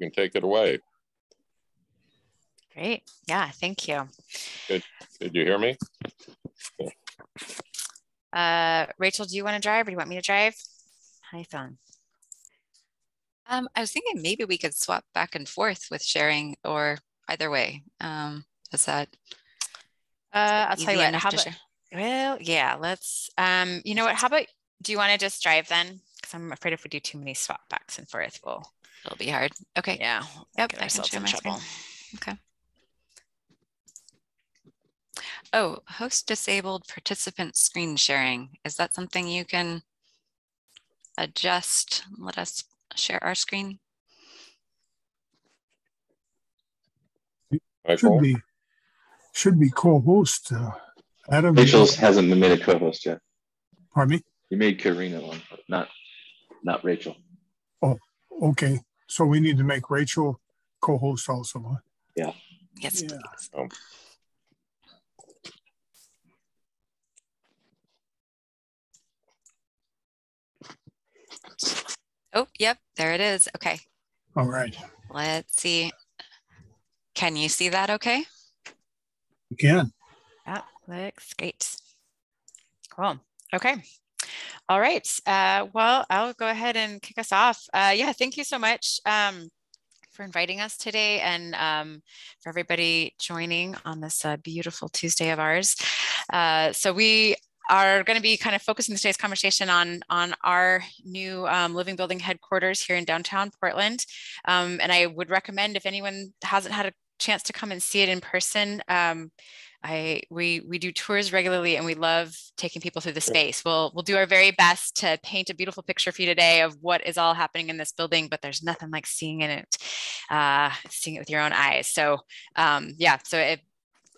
can take it away. Great. Yeah, thank you. Good. Did you hear me? Uh, Rachel, do you want to drive or do you want me to drive? Hi, you feeling? Um, I was thinking maybe we could swap back and forth with sharing or either way. Um, is that uh, I'll tell you what, how about, well, yeah, let's, um, you know what, how about, do you want to just drive then? Because I'm afraid if we do too many swap backs and forth, we'll, it'll be hard. Okay. Yeah. Yep. I can share my trouble. Screen. Okay. Oh, host disabled participant screen sharing. Is that something you can adjust? Let us share our screen. Should be should be co-host. Uh, Adam. Rachel hasn't been made a co-host yet. Pardon me. You made Karina one, but not not Rachel. Oh, okay. So we need to make Rachel co-host also, huh? Yeah. Yes. Yeah. Oh. Oh, yep, there it is. Okay. All right. Let's see. Can you see that okay? You can. That looks great. Cool. Okay. All right. Uh, well, I'll go ahead and kick us off. Uh, yeah, thank you so much um, for inviting us today and um, for everybody joining on this uh, beautiful Tuesday of ours. Uh, so we are going to be kind of focusing today's conversation on on our new um, living building headquarters here in downtown Portland. Um, and I would recommend if anyone hasn't had a chance to come and see it in person, um, I we we do tours regularly and we love taking people through the space. We'll we'll do our very best to paint a beautiful picture for you today of what is all happening in this building, but there's nothing like seeing it, uh, seeing it with your own eyes. So um, yeah, so it,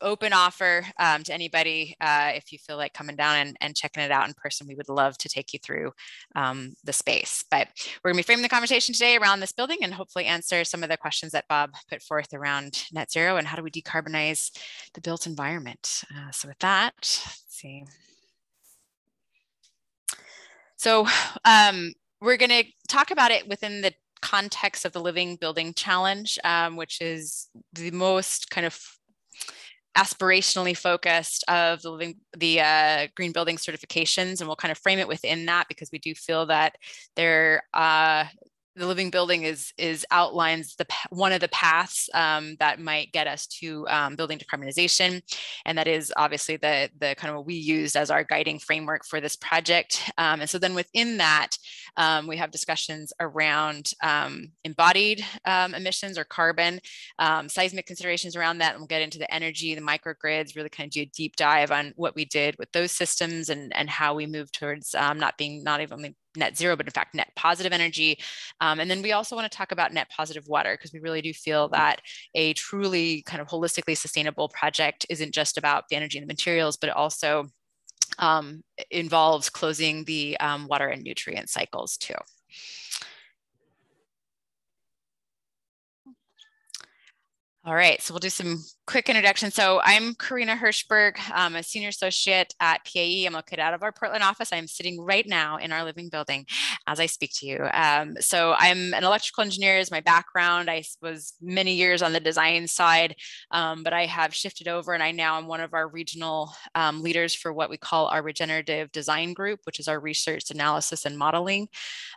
open offer um, to anybody uh, if you feel like coming down and, and, checking it out in person. We would love to take you through um, the space. But we're going to be framing the conversation today around this building and hopefully answer some of the questions that Bob put forth around net zero and how do we decarbonize the built environment. Uh, so with that, let's see. So um, we're going to talk about it within the context of the living building challenge, um, which is the most kind of aspirationally focused of the living the uh, green building certifications and we'll kind of frame it within that because we do feel that there uh, the living building is is outlines the one of the paths um, that might get us to um, building decarbonization, and that is obviously the the kind of what we used as our guiding framework for this project. Um, and so then within that, um, we have discussions around um, embodied um, emissions or carbon, seismic considerations around that, and we'll get into the energy, the microgrids, really kind of do a deep dive on what we did with those systems and and how we move towards not being not even net zero, but in fact, net positive energy. Um, and then we also want to talk about net positive water because we really do feel that a truly kind of holistically sustainable project isn't just about the energy and the materials, but also um, involves closing the um, water and nutrient cycles too. All right, so we'll do some quick introduction. So I'm Karina Hershberg. I'm a senior associate at PAE. I'm located out of our Portland office. I'm sitting right now in our living building as I speak to you. Um, so I'm an electrical engineer is my background. I was many years on the design side, um, but I have shifted over and I now am one of our regional um, leaders for what we call our regenerative design group, which is our research analysis and modeling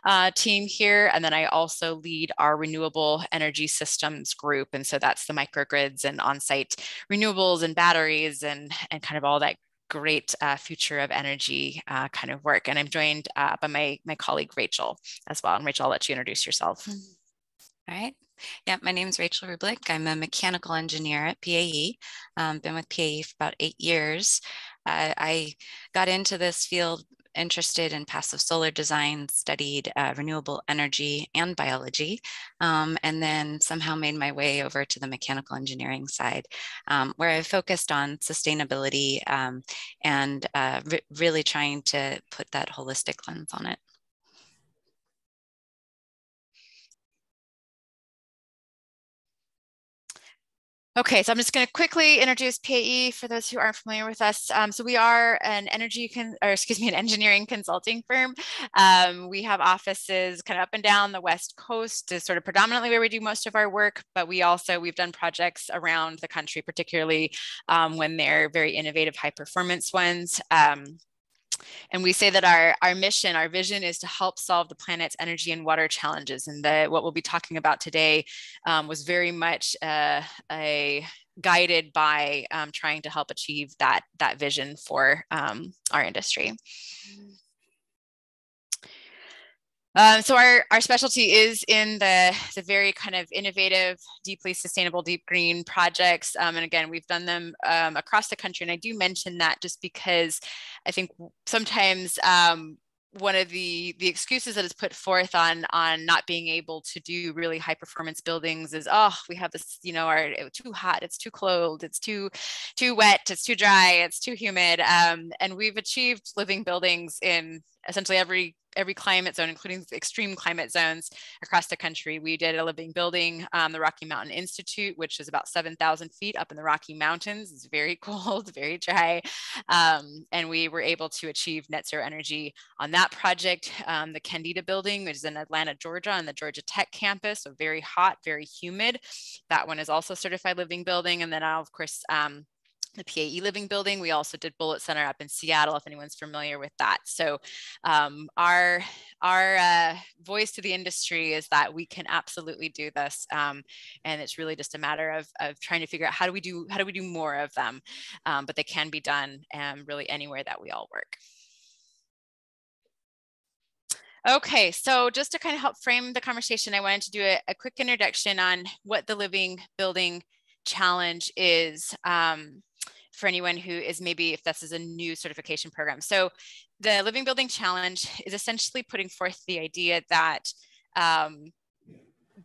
uh, team here. And then I also lead our renewable energy systems group. And so that's the microgrids and on-site renewables and batteries and, and kind of all that great uh, future of energy uh, kind of work. And I'm joined uh, by my, my colleague, Rachel, as well. And Rachel, I'll let you introduce yourself. All right. Yeah, my name is Rachel Wrublik. I'm a mechanical engineer at PAE. Um, been with PAE for about eight years. Uh, I got into this field interested in passive solar design, studied uh, renewable energy and biology, um, and then somehow made my way over to the mechanical engineering side, um, where I focused on sustainability um, and uh, re really trying to put that holistic lens on it. Okay, so I'm just going to quickly introduce PAE for those who aren't familiar with us. Um, so we are an energy, con- or excuse me, an engineering consulting firm. Um, we have offices kind of up and down the West Coast is sort of predominantly where we do most of our work, but we also, we've done projects around the country, particularly um, when they're very innovative, high performance ones. And we say that our, our mission, our vision is to help solve the planet's energy and water challenges. And that what we'll be talking about today um, was very much uh, a guided by um, trying to help achieve that, that vision for um, our industry. Um, so our, our specialty is in the, the very kind of innovative, deeply sustainable, deep green projects. Um, and again, we've done them um, across the country. And I do mention that just because I think sometimes um, one of the the excuses that is put forth on on not being able to do really high performance buildings is oh we have this you know are too hot it's too cold it's too too wet it's too dry it's too humid um, and we've achieved living buildings in essentially every every climate zone, including extreme climate zones across the country. We did a living building, um, the Rocky Mountain Institute, which is about 7,000 feet up in the Rocky Mountains. It's very cold, very dry. Um, and we were able to achieve net zero energy on that project. Um, the Kendeda building, which is in Atlanta, Georgia, on the Georgia Tech campus, so very hot, very humid. That one is also certified living building. And then, I'll, of course, um, the PAE Living Building. We also did Bullitt Center up in Seattle, if anyone's familiar with that. So um, our our uh, voice to the industry is that we can absolutely do this, um, and it's really just a matter of, of trying to figure out how do we do how do we do more of them, um, but they can be done um, really anywhere that we all work. Okay, so just to kind of help frame the conversation, I wanted to do a, a quick introduction on what the Living Building Challenge is. Um, for anyone who is maybe if this is a new certification program. So the Living Building Challenge is essentially putting forth the idea that um,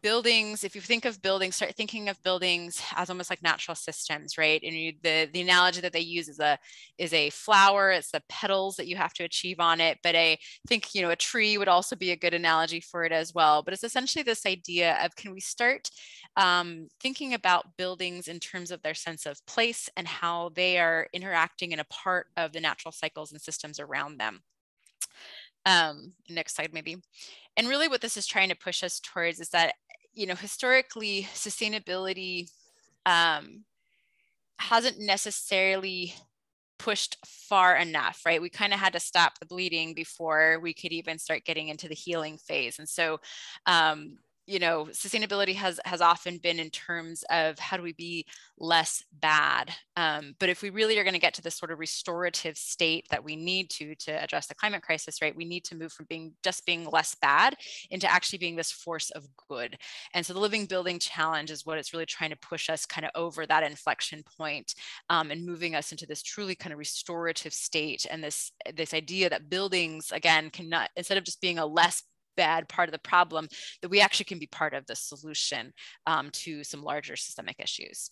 buildings, if you think of buildings, start thinking of buildings as almost like natural systems, right? And you, the the analogy that they use is a is a flower. It's the petals that you have to achieve on it. But I think you know a tree would also be a good analogy for it as well. But it's essentially this idea of can we start um, thinking about buildings in terms of their sense of place and how they are interacting in a part of the natural cycles and systems around them. Um, next slide, maybe. And really what this is trying to push us towards is that, you know, historically sustainability um, hasn't necessarily pushed far enough, right? We kind of had to stop the bleeding before we could even start getting into the healing phase. And so um, you know sustainability has has often been in terms of how do we be less bad um, but if we really are going to get to this sort of restorative state that we need to to address the climate crisis right we need to move from being just being less bad into actually being this force of good. And so the living building challenge is what it's really trying to push us kind of over that inflection point, um, and moving us into this truly kind of restorative state and this this idea that buildings again cannot instead of just being a less bad part of the problem, that we actually can be part of the solution um, to some larger systemic issues.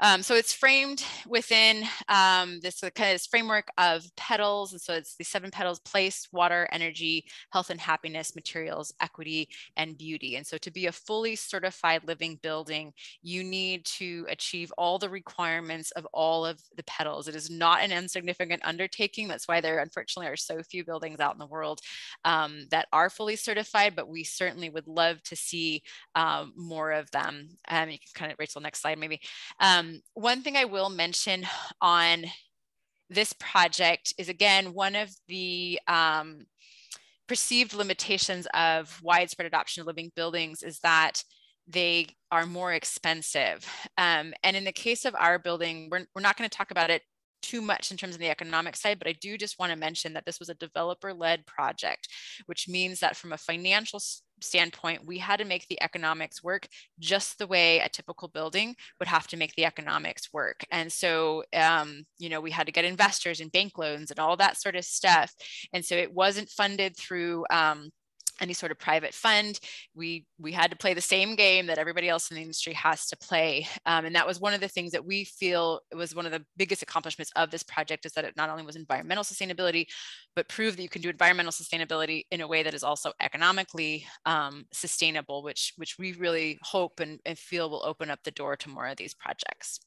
Um, so it's framed within um, this kind of framework of petals. And so it's the seven petals, place, water, energy, health and happiness, materials, equity, and beauty. And so to be a fully certified living building, you need to achieve all the requirements of all of the petals. It is not an insignificant undertaking. That's why there unfortunately are so few buildings out in the world um, that are fully certified, but we certainly would love to see um, more of them. Um, you can kind of, Rachel, next slide maybe. Um, um, one thing I will mention on this project is again, one of the um, perceived limitations of widespread adoption of living buildings is that they are more expensive. Um, and in the case of our building, we're, we're not going to talk about it too much in terms of the economic side, but I do just want to mention that this was a developer led project, which means that from a financial standpoint, we had to make the economics work just the way a typical building would have to make the economics work. And so, um, you know, we had to get investors and bank loans and all that sort of stuff. And so it wasn't funded through, um, any sort of private fund. We we had to play the same game that everybody else in the industry has to play, um, and that was one of the things that we feel was one of the biggest accomplishments of this project is that it not only was environmental sustainability, but proved that you can do environmental sustainability in a way that is also economically um, sustainable, which which we really hope and, and feel will open up the door to more of these projects.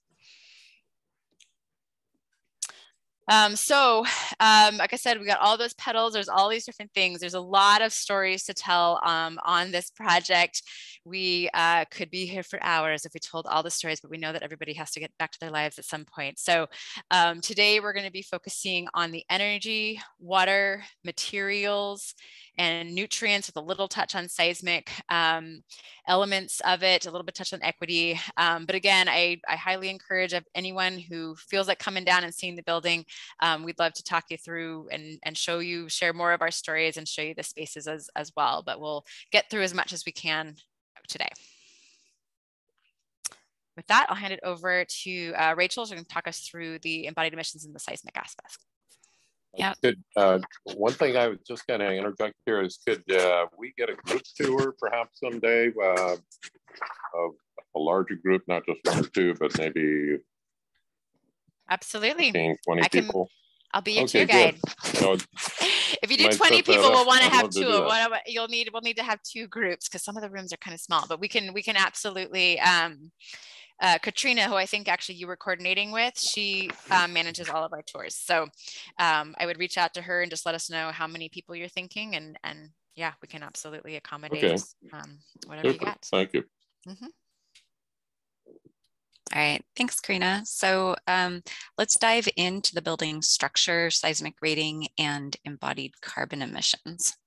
Um, so, um, like I said, we got all those petals. There's all these different things. There's a lot of stories to tell um, on this project. We uh, could be here for hours if we told all the stories, but we know that everybody has to get back to their lives at some point. So um, today we're going to be focusing on the energy, water, materials, and nutrients with a little touch on seismic um, elements of it, a little bit touch on equity. Um, but again, I, I highly encourage anyone who feels like coming down and seeing the building, um, we'd love to talk you through and, and show you, share more of our stories and show you the spaces as, as well. But we'll get through as much as we can today. With that, I'll hand it over to uh, Rachel. She's going to talk us through the embodied emissions and the seismic aspects. Yeah. Could, uh, one thing I was just going to interject here is could uh, we get a group tour perhaps someday uh, of a larger group, not just one or two, but maybe Absolutely. 15, 20 I can, people? I'll be your Okay, tour guide. So, if you do 20 people, we'll want to have to two. You'll need we'll need to have two groups because some of the rooms are kind of small. But we can we can absolutely. Um, uh, Katrina, who I think actually you were coordinating with, she um, manages all of our tours. So um, I would reach out to her and just let us know how many people you're thinking, and and yeah, we can absolutely accommodate Okay. um, whatever you got. Thank you. All right, thanks, Karina. So um, let's dive into the building structure, seismic rating, and embodied carbon emissions.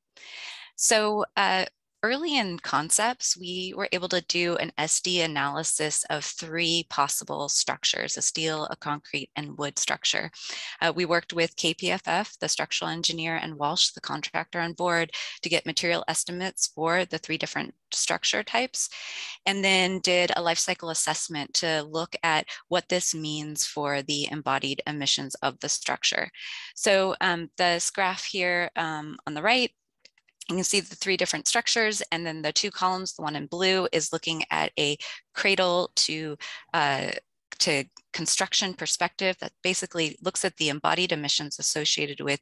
So uh, early in concepts, we were able to do an SD analysis of three possible structures, a steel, a concrete, and wood structure. Uh, we worked with KPFF, the structural engineer, and Walsh, the contractor on board, to get material estimates for the three different structure types, and then did a life cycle assessment to look at what this means for the embodied emissions of the structure. So um, this graph here um, on the right you can see the three different structures and then the two columns, the one in blue is looking at a cradle to uh, to construction perspective that basically looks at the embodied emissions associated with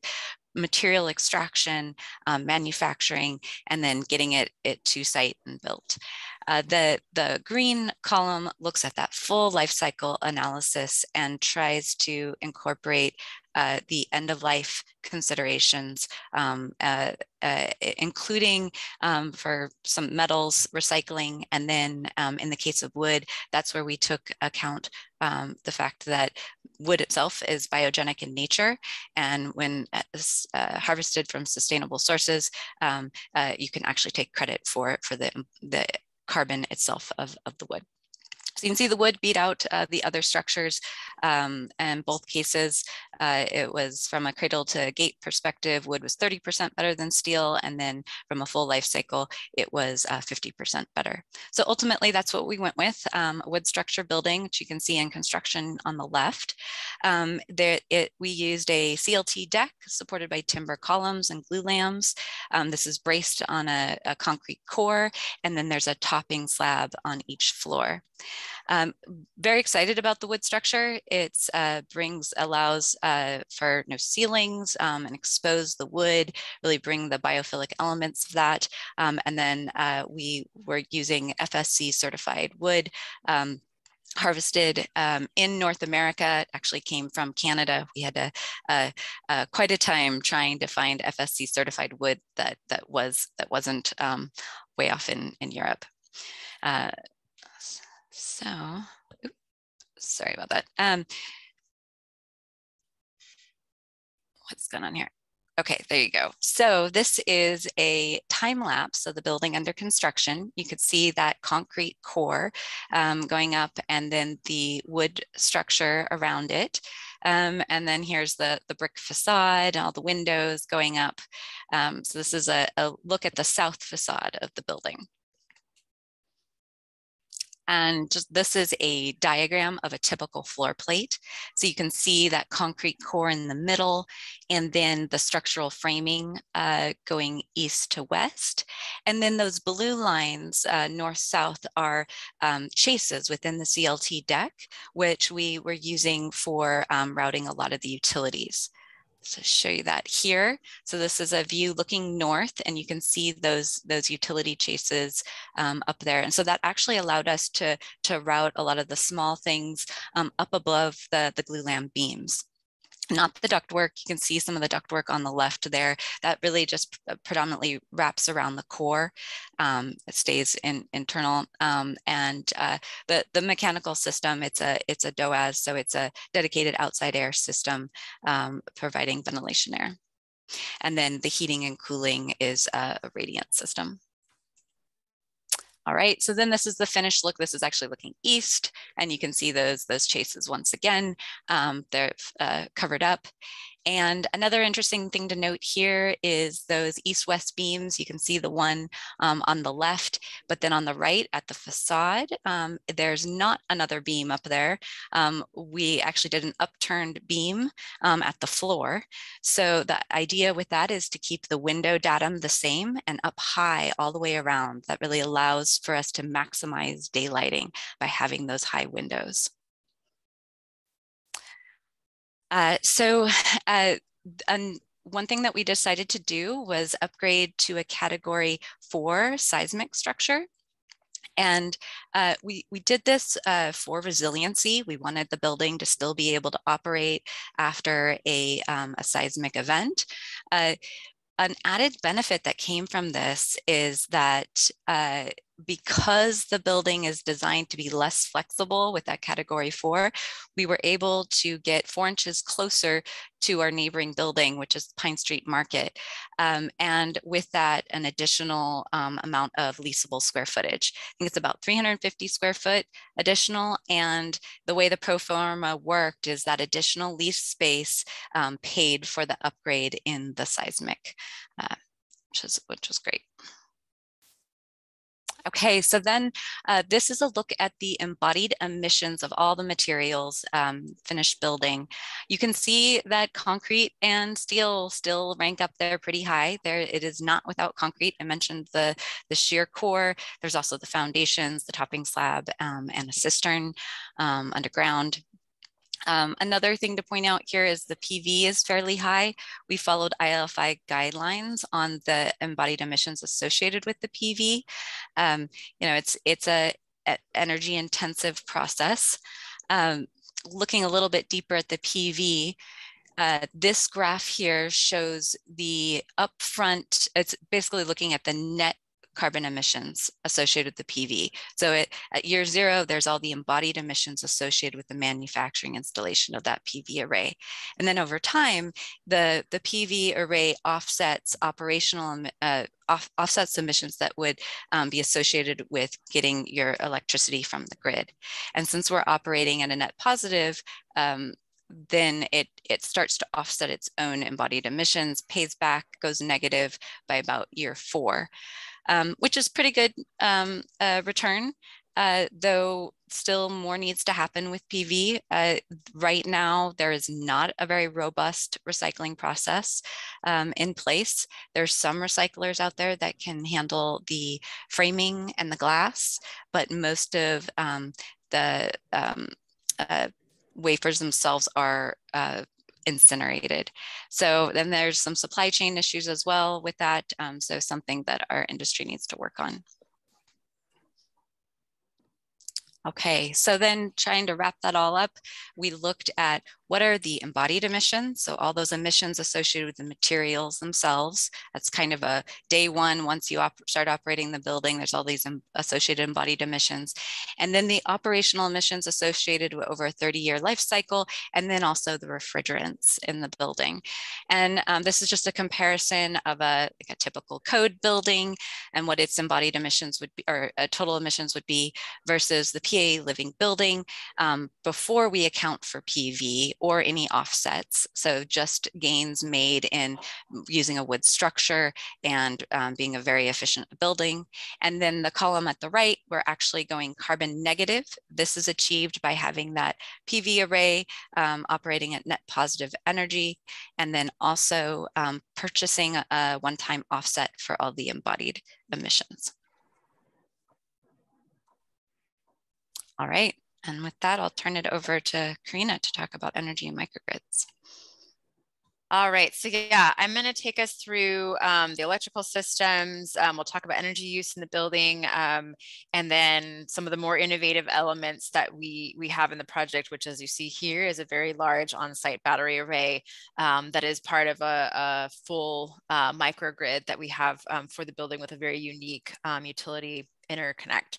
material extraction, um, manufacturing, and then getting it, it to site and built. Uh, the, the green column looks at that full life cycle analysis and tries to incorporate uh, the end of life considerations, um, uh, uh, including um, for some metals recycling. And then um, in the case of wood, that's where we took account um, the fact that wood itself is biogenic in nature. And when uh, uh, harvested from sustainable sources, um, uh, you can actually take credit for, for the, the carbon itself of, of the wood. So you can see the wood beat out uh, the other structures. Um, in both cases, uh, it was from a cradle to gate perspective, wood was 30% better than steel. And then from a full life cycle, it was uh, 50% better. So ultimately, that's what we went with, um, wood structure building, which you can see in construction on the left. Um, there, it, we used a CLT deck supported by timber columns and glulams. Um, this is braced on a, a concrete core, and then there's a topping slab on each floor. Um, very excited about the wood structure. It uh, brings, allows uh, for no ceilings um, and expose the wood, really bring the biophilic elements of that. Um, and then uh, we were using FSC certified wood. Um, harvested um, in North America, it actually came from Canada. We had a, a, a, quite a time trying to find FSC certified wood that that was that wasn't um, way off in in Europe. Uh, so, oops, sorry about that. Um, what's going on here? Okay, there you go. So this is a time lapse of the building under construction. You could see that concrete core um, going up and then the wood structure around it. Um, and then here's the, the brick facade, and all the windows going up. Um, so this is a, a look at the south facade of the building. And just, this is a diagram of a typical floor plate. So you can see that concrete core in the middle and then the structural framing uh, going east to west. And then those blue lines, uh, north-south, are um, chases within the CLT deck, which we were using for um, routing a lot of the utilities. So show you that here. So this is a view looking north and you can see those, those utility chases um, up there. And so that actually allowed us to, to route a lot of the small things um, up above the, the glulam beams not the ductwork. You can see some of the ductwork on the left there. That really just uh, predominantly wraps around the core. Um, it stays in internal. Um, and uh, the the mechanical system, it's a it's a DOAS, so it's a dedicated outside air system um, providing ventilation air. And then the heating and cooling is a, a radiant system. All right, so then this is the finished look. This is actually looking east, and you can see those, those chases once again. Um, they're uh, covered up. And another interesting thing to note here is those east-west beams. You can see the one um, on the left, but then on the right at the facade, um, there's not another beam up there. Um, we actually did an upturned beam um, at the floor. So the idea with that is to keep the window datum the same and up high all the way around. That really allows for us to maximize daylighting by having those high windows. Uh, so uh, and one thing that we decided to do was upgrade to a category four seismic structure. And uh, we, we did this uh, for resiliency. We wanted the building to still be able to operate after a, um, a seismic event. Uh, an added benefit that came from this is that uh, because the building is designed to be less flexible with that category four, we were able to get four inches closer to our neighboring building, which is Pine Street Market. Um, and with that, an additional um, amount of leasable square footage. I think it's about 350 square foot additional. And the way the pro forma worked is that additional lease space um, paid for the upgrade in the seismic, uh, which, is, which was great. Okay, so then uh, this is a look at the embodied emissions of all the materials um, finished building. You can see that concrete and steel still rank up there pretty high. There, it is not without concrete. I mentioned the, the shear core. There's also the foundations, the topping slab, um, and a cistern um, underground. Um, another thing to point out here is the PV is fairly high. We followed ILFI guidelines on the embodied emissions associated with the PV. Um, you know, it's, it's a, a energy intensive process. Um, looking a little bit deeper at the PV, uh, this graph here shows the upfront, it's basically looking at the net carbon emissions associated with the PV. So it, at year zero, there's all the embodied emissions associated with the manufacturing installation of that PV array. And then over time, the, the PV array offsets operational uh, off, offsets emissions that would um, be associated with getting your electricity from the grid. And since we're operating at a net positive, um, then it, it starts to offset its own embodied emissions, pays back, goes negative by about year four um, which is pretty good um, uh, return. Uh, though still more needs to happen with PV. Uh, right now, there is not a very robust recycling process um, in place. There's some recyclers out there that can handle the framing and the glass, but most of um, the um, uh, wafers themselves are uh, incinerated. So then there's some supply chain issues as well with that. Um, so something that our industry needs to work on. Okay, so then trying to wrap that all up, we looked at what are the embodied emissions? So all those emissions associated with the materials themselves. That's kind of a day one, once you op start operating the building, there's all these associated embodied emissions. And then the operational emissions associated with over a 30 year life cycle, and then also the refrigerants in the building. And um, this is just a comparison of a, like a typical code building and what its embodied emissions would be, or uh, total emissions would be versus the PA living building um, before we account for PV or any offsets. So just gains made in using a wood structure and um, being a very efficient building. And then the column at the right, we're actually going carbon negative. This is achieved by having that PV array um, operating at net positive energy, and then also um, purchasing a one-time offset for all the embodied emissions. All right, and with that, I'll turn it over to Karina to talk about energy and microgrids. All right, so yeah, I'm going to take us through um, the electrical systems. Um, we'll talk about energy use in the building, um, and then some of the more innovative elements that we we have in the project, which, as you see here, is a very large on-site battery array um, that is part of a, a full uh, microgrid that we have um, for the building with a very unique um, utility interconnect.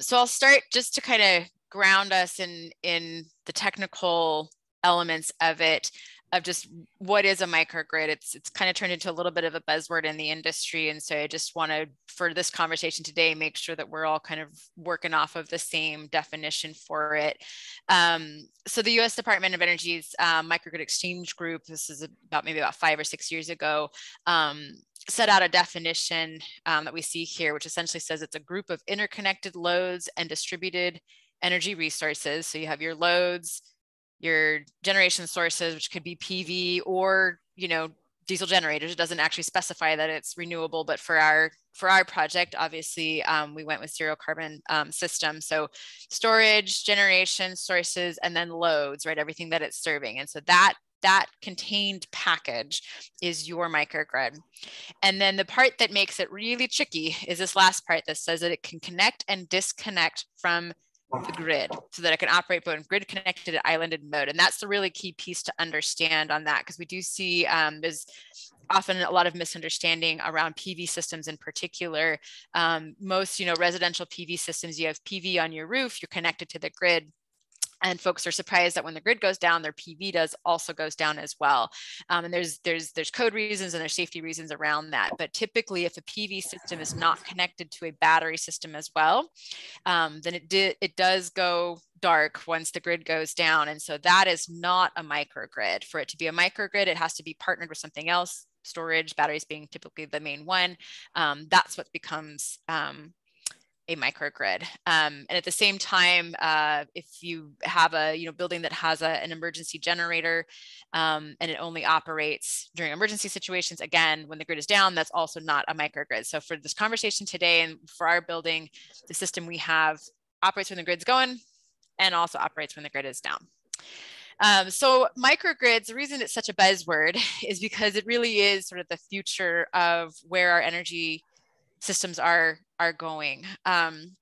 So I'll start just to kind of ground us in in the technical elements of it of just what is a microgrid. It's it's kind of turned into a little bit of a buzzword in the industry. And so i just want to for this conversation today make sure that we're all kind of working off of the same definition for it. Um, so the u.s department of energy's um, microgrid exchange group this is about maybe about five or six years ago um, set out a definition um, that we see here which essentially says it's a group of interconnected loads and distributed energy resources so you have your loads your generation sources, which could be PV or, you know, diesel generators. It doesn't actually specify that it's renewable, but for our for our project, obviously, um, we went with zero carbon um, system. So storage, generation sources, and then loads, right? Everything that it's serving. And so that that contained package is your microgrid. And then the part that makes it really tricky is this last part that says that it can connect and disconnect from the grid so that it can operate both in grid connected and islanded mode. And that's the really key piece to understand on that because we do see um, there's often a lot of misunderstanding around PV systems in particular. Um, most, you know, residential PV systems, you have PV on your roof, you're connected to the grid and folks are surprised that when the grid goes down their pv does also goes down as well. Um, and there's there's there's code reasons and there's safety reasons around that but typically if a pv system is not connected to a battery system as well um, then it did it does go dark once the grid goes down. And so that is not a microgrid. For it to be a microgrid it has to be partnered with something else. Storage batteries being typically the main one. Um, that's what becomes um, a microgrid. Um, and at the same time, uh, if you have a you know building that has a, an emergency generator um, and it only operates during emergency situations, again, when the grid is down, that's also not a microgrid. So for this conversation today and for our building, the system we have operates when the grid's going and also operates when the grid is down. Um, so microgrids, the reason it's such a buzzword is because it really is sort of the future of where our energy systems are are going. Um,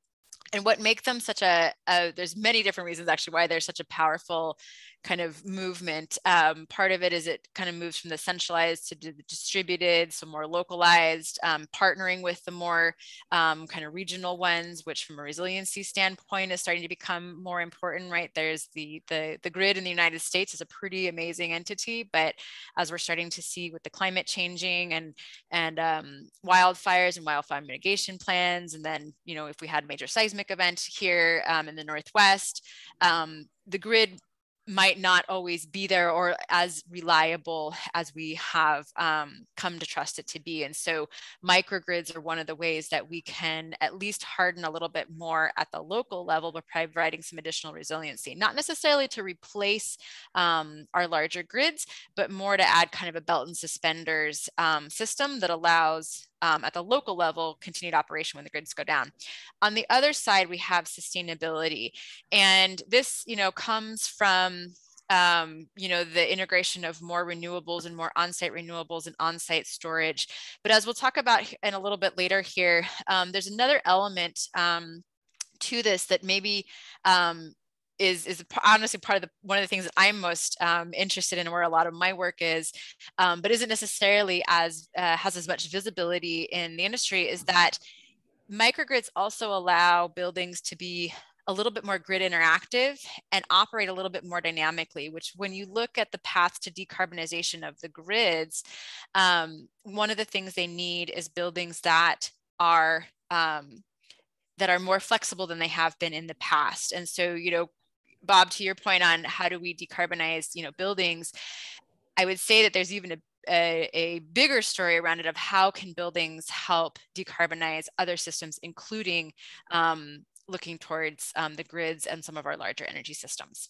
and what make them such a, a, there's many different reasons actually why they're such a powerful kind of movement. Um, part of it is it kind of moves from the centralized to the distributed, so more localized, um, partnering with the more um, kind of regional ones, which from a resiliency standpoint is starting to become more important, right? There's the, the, the grid in the United States is a pretty amazing entity, but as we're starting to see with the climate changing and, and um, wildfires and wildfire mitigation plans, and then, you know, if we had a major seismic event here um, in the Northwest, um, the grid might not always be there or as reliable as we have um, come to trust it to be. And so microgrids are one of the ways that we can at least harden a little bit more at the local level by providing some additional resiliency, not necessarily to replace um, our larger grids, but more to add kind of a belt and suspenders um, system that allows um, at the local level, continued operation when the grids go down. On the other side, we have sustainability. And this, you know, comes from um, you know, the integration of more renewables and more on-site renewables and on-site storage. But as we'll talk about in a little bit later here, um, there's another element um, to this that maybe um, is is honestly part of the one of the things that I'm most um, interested in, where a lot of my work is, um, but isn't necessarily as uh, has as much visibility in the industry. Is that microgrids also allow buildings to be a little bit more grid interactive and operate a little bit more dynamically, which when you look at the path to decarbonization of the grids, um, one of the things they need is buildings that are um, that are more flexible than they have been in the past. And so, you know, Bob, to your point on how do we decarbonize, you know, buildings, I would say that there's even a a, a, bigger story around it of how can buildings help decarbonize other systems, including um, looking towards um, the grids and some of our larger energy systems.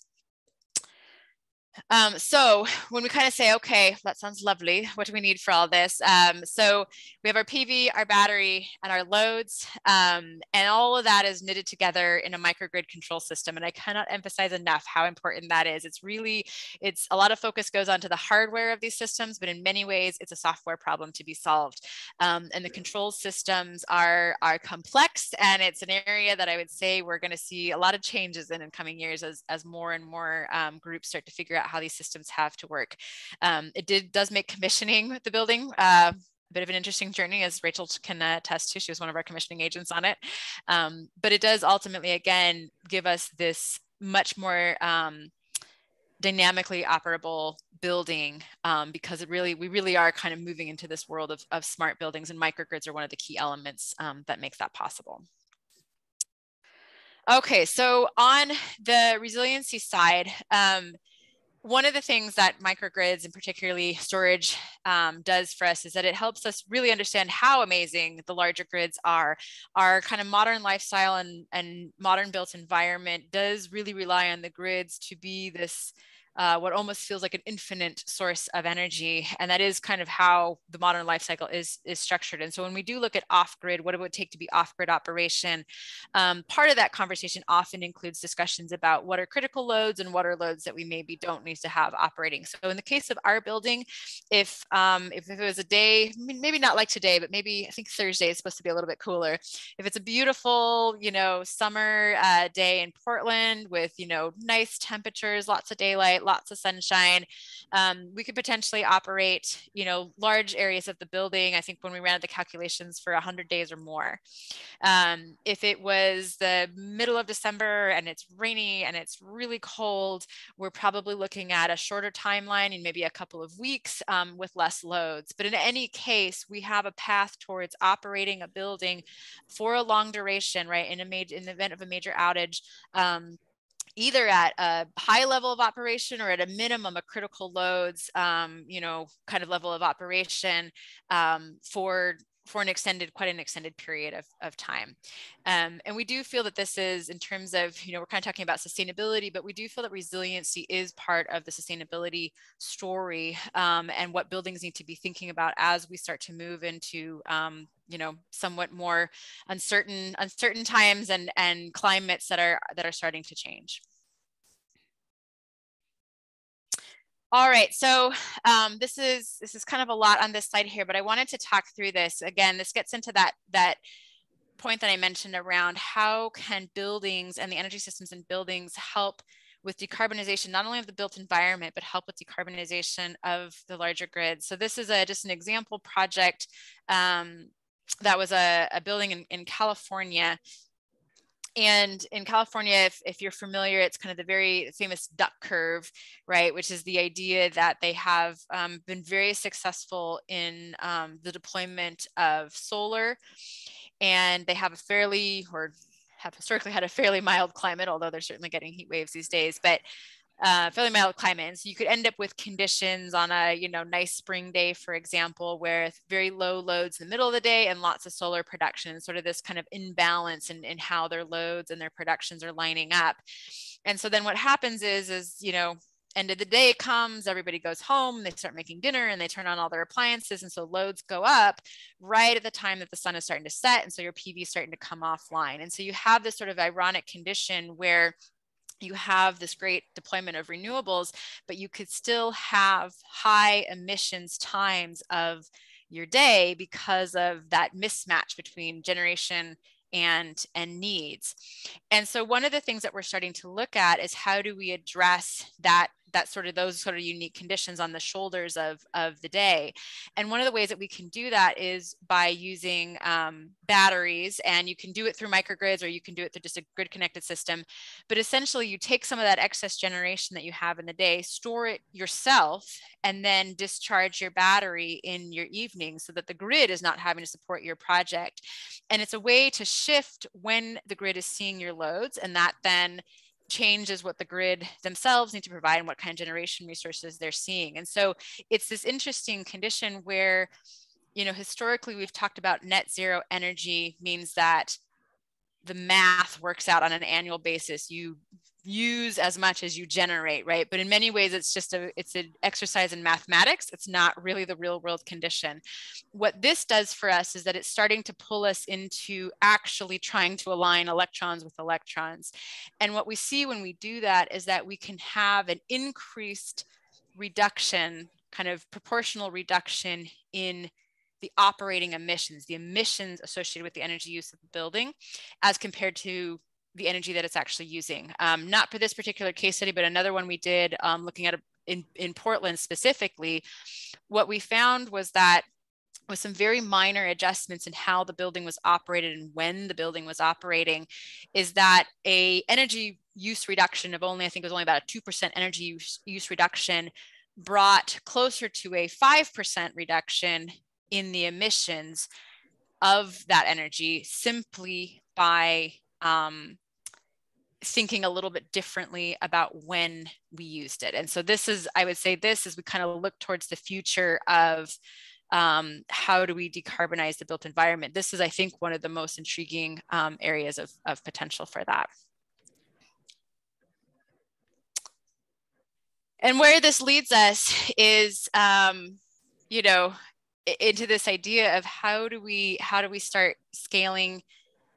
Um, so when we kind of say, okay, that sounds lovely. What do we need for all this? Um, so we have our PV, our battery, and our loads, um, and all of that is knitted together in a microgrid control system. And I cannot emphasize enough how important that is. It's really, it's a lot of focus goes onto the hardware of these systems, but in many ways, it's a software problem to be solved. Um, and the control systems are are complex, and it's an area that I would say we're going to see a lot of changes in in coming years as as more and more um, groups start to figure out how these systems have to work. Um, it did does make commissioning the building uh, a bit of an interesting journey, as Rachel can attest to. She was one of our commissioning agents on it. Um, but it does ultimately, again, give us this much more um, dynamically operable building um, because it really we really are kind of moving into this world of, of smart buildings and microgrids are one of the key elements um, that makes that possible. Okay, so on the resiliency side, um, one of the things that microgrids and particularly storage um, does for us is that it helps us really understand how amazing the larger grids are. Our kind of modern lifestyle and, and modern built environment does really rely on the grids to be this uh, what almost feels like an infinite source of energy. And that is kind of how the modern life cycle is, is structured. And so when we do look at off grid, what it would take to be off grid operation, um, part of that conversation often includes discussions about what are critical loads and what are loads that we maybe don't need to have operating. So in the case of our building, if, um, if, if it was a day, maybe not like today, but maybe I think Thursday is supposed to be a little bit cooler. If it's a beautiful, you know, summer uh, day in Portland with, you know, nice temperatures, lots of daylight, lots of sunshine. Um, we could potentially operate, you know, large areas of the building. I think when we ran the calculations for 100 days or more. Um, if it was the middle of December and it's rainy and it's really cold, we're probably looking at a shorter timeline and maybe a couple of weeks um, with less loads. But in any case, we have a path towards operating a building for a long duration, right? In a major, in the event of a major outage, um, either at a high level of operation or at a minimum a critical loads um, you know kind of level of operation um, for for an extended quite an extended period of, of time. Um, and we do feel that this is in terms of you know we're kind of talking about sustainability but we do feel that resiliency is part of the sustainability story um, and what buildings need to be thinking about as we start to move into um, you know somewhat more uncertain uncertain times and and climates that are that are starting to change all right so um, this is this is kind of a lot on this slide here but i wanted to talk through this again this gets into that that point that i mentioned around how can buildings and the energy systems in buildings help with decarbonization, not only of the built environment, but help with decarbonization of the larger grid. So this is a, just an example project um, that was a, a building in, in California and in California, if, if you're familiar, it's kind of the very famous duck curve, right? Which is the idea that they have um, been very successful in um, the deployment of solar. And they have a fairly, or have historically had a fairly mild climate, although they're certainly getting heat waves these days. But uh, fairly mild climate. And so you could end up with conditions on a, you know, nice spring day, for example, where very low loads in the middle of the day and lots of solar production, sort of this kind of imbalance in, in how their loads and their productions are lining up. And so then what happens is, is, you know, end of the day comes, everybody goes home, they start making dinner and they turn on all their appliances. And so loads go up right at the time that the sun is starting to set. And so your PV is starting to come offline. And so you have this sort of ironic condition where you have this great deployment of renewables, but you could still have high emissions times of your day because of that mismatch between generation and and needs. And so one of the things that we're starting to look at is how do we address that that sort of those sort of unique conditions on the shoulders of, of the day. And one of the ways that we can do that is by using um, batteries and you can do it through microgrids or you can do it through just a grid connected system. But essentially you take some of that excess generation that you have in the day, store it yourself, and then discharge your battery in your evening so that the grid is not having to support your project. And it's a way to shift when the grid is seeing your loads and that then changes what the grid themselves need to provide and what kind of generation resources they're seeing. And so it's this interesting condition where, you know, historically we've talked about net zero energy means that the math works out on an annual basis. You use as much as you generate right? But in many ways it's just a it's an exercise in mathematics. It's not really the real world condition. What this does for us is that it's starting to pull us into actually trying to align electrons with electrons. And what we see when we do that is that we can have an increased reduction kind of proportional reduction in the operating emissions the emissions associated with the energy use of the building as compared to the energy that it's actually using. Um, not for this particular case study, but another one we did um, looking at a, in, in Portland specifically, what we found was that with some very minor adjustments in how the building was operated and when the building was operating is that a energy use reduction of only i think it was only about a 2% energy use, use reduction brought closer to a 5% reduction in the emissions of that energy simply by um, thinking a little bit differently about when we used it. And so this is, I would say this as we kind of look towards the future of um, how do we decarbonize the built environment? This is, I think, one of the most intriguing um, areas of, of potential for that. And where this leads us is, um, you know, into this idea of how do we how do we start scaling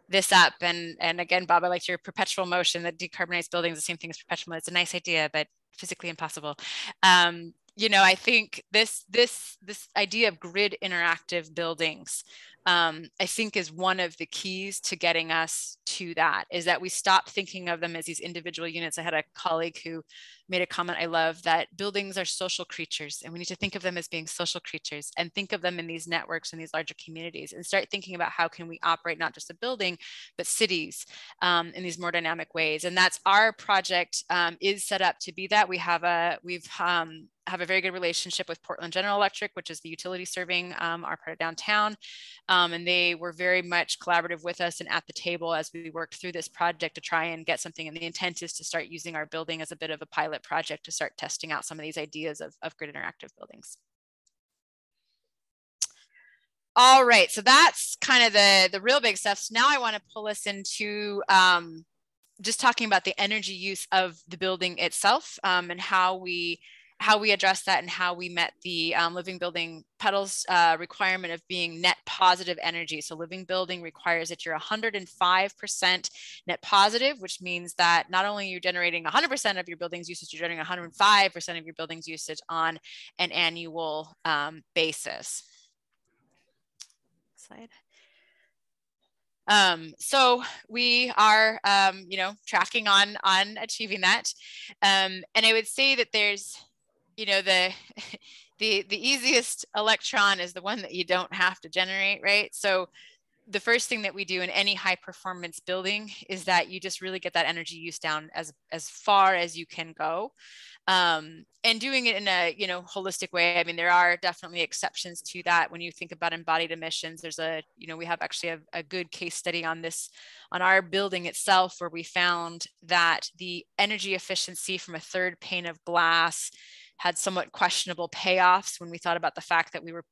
this up and and again bob i liked your perpetual motion that decarbonized buildings the same thing as perpetual it's a nice idea but physically impossible um, you know i think this this this idea of grid interactive buildings um, I think is one of the keys to getting us to that is that we stop thinking of them as these individual units. I had a colleague who made a comment I love that buildings are social creatures and we need to think of them as being social creatures and think of them in these networks and these larger communities and start thinking about how can we operate not just a building but cities um, in these more dynamic ways. And that's our project um, is set up to be that. We have a we've um, have a very good relationship with Portland General Electric, which is the utility serving um, our part of downtown. Um, and they were very much collaborative with us and at the table as we worked through this project to try and get something. And the intent is to start using our building as a bit of a pilot project to start testing out some of these ideas of, of grid interactive buildings. All right, so that's kind of the, the real big stuff. So now I wanna pull us into um, just talking about the energy use of the building itself um, and how we how we address that and how we met the um, living building petals uh, requirement of being net positive energy. So living building requires that you're 105% net positive, which means that not only you're generating 100% of your building's usage, you're generating 105% of your building's usage on an annual um, basis. Slide. Um, so we are, um, you know, tracking on on achieving that. Um, and I would say that there's you know the the the easiest electron is the one that you don't have to generate right? So the first thing that we do in any high performance building is that you just really get that energy use down as as far as you can go. Um, and doing it in a you know holistic way i mean there are definitely exceptions to that. When you think about embodied emissions there's a you know we have actually a, a good case study on this on our building itself where we found that the energy efficiency from a third pane of glass had somewhat questionable payoffs when we thought about the fact that we were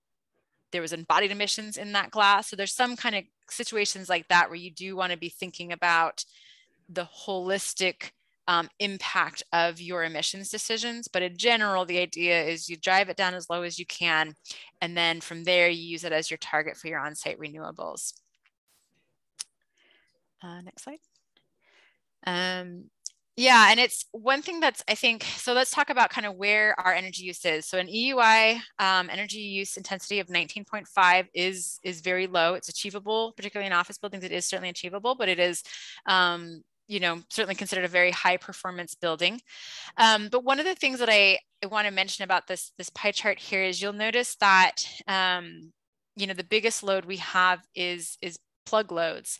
there was embodied emissions in that glass. So there's some kind of situations like that where you do want to be thinking about the holistic um, impact of your emissions decisions. But in general, the idea is you drive it down as low as you can, and then from there you use it as your target for your on-site renewables. Uh, next slide. Um, yeah, and it's one thing that's I think so. Let's talk about kind of where our energy use is. So an EUI um, energy use intensity of 19.5 is is very low. It's achievable, particularly in office buildings. It is certainly achievable, but it is um, you know certainly considered a very high performance building. Um, but one of the things that I, I want to mention about this this pie chart here is you'll notice that um, you know the biggest load we have is is plug loads.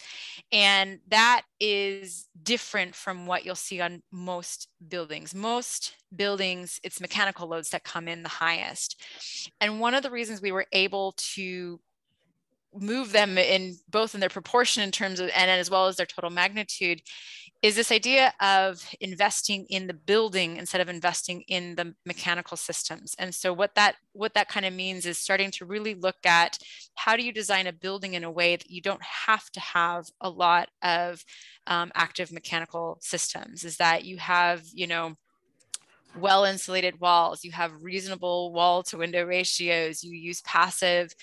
And that is different from what you'll see on most buildings. Most buildings, it's mechanical loads that come in the highest. And one of the reasons we were able to move them in both in their proportion in terms of and as well as their total magnitude is this idea of investing in the building instead of investing in the mechanical systems. And so what that what that kind of means is starting to really look at how do you design a building in a way that you don't have to have a lot of um, active mechanical systems is that you have you know well insulated walls, you have reasonable wall to window ratios, you use passive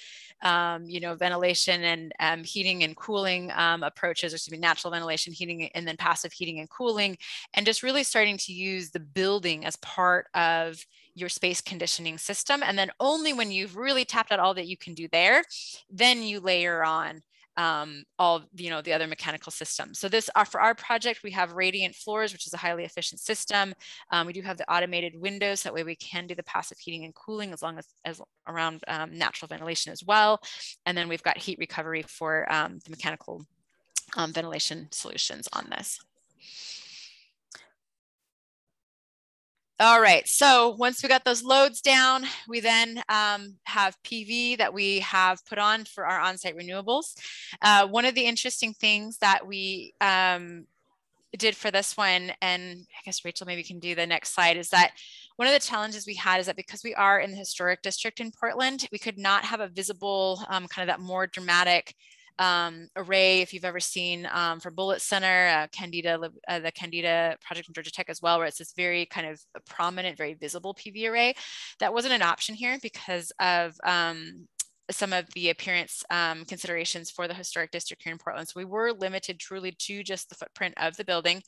um, you know, ventilation and um, heating and cooling um, approaches, or excuse me, natural ventilation, heating, and then passive heating and cooling, and just really starting to use the building as part of your space conditioning system. And then only when you've really tapped out all that you can do there, then you layer on um, all you know the other mechanical systems. So this uh, for our project, we have radiant floors, which is a highly efficient system. Um, we do have the automated windows, that way we can do the passive heating and cooling as long as, as around um, natural ventilation as well. And then we've got heat recovery for um, the mechanical um, ventilation solutions on this. All right, so once we got those loads down, we then um, have PV that we have put on for our on-site renewables. Uh, one of the interesting things that we um, did for this one, and I guess Rachel maybe can do the next slide, is that one of the challenges we had is that because we are in the historic district in Portland, we could not have a visible um, kind of that more dramatic um, array, if you've ever seen um, for Bullitt Center, uh, Kendeda, uh, the Kendeda project from Georgia Tech as well, where it's this very kind of prominent, very visible PV array. That wasn't an option here because of um, some of the appearance um, considerations for the historic district here in Portland. So we were limited truly to just the footprint of the building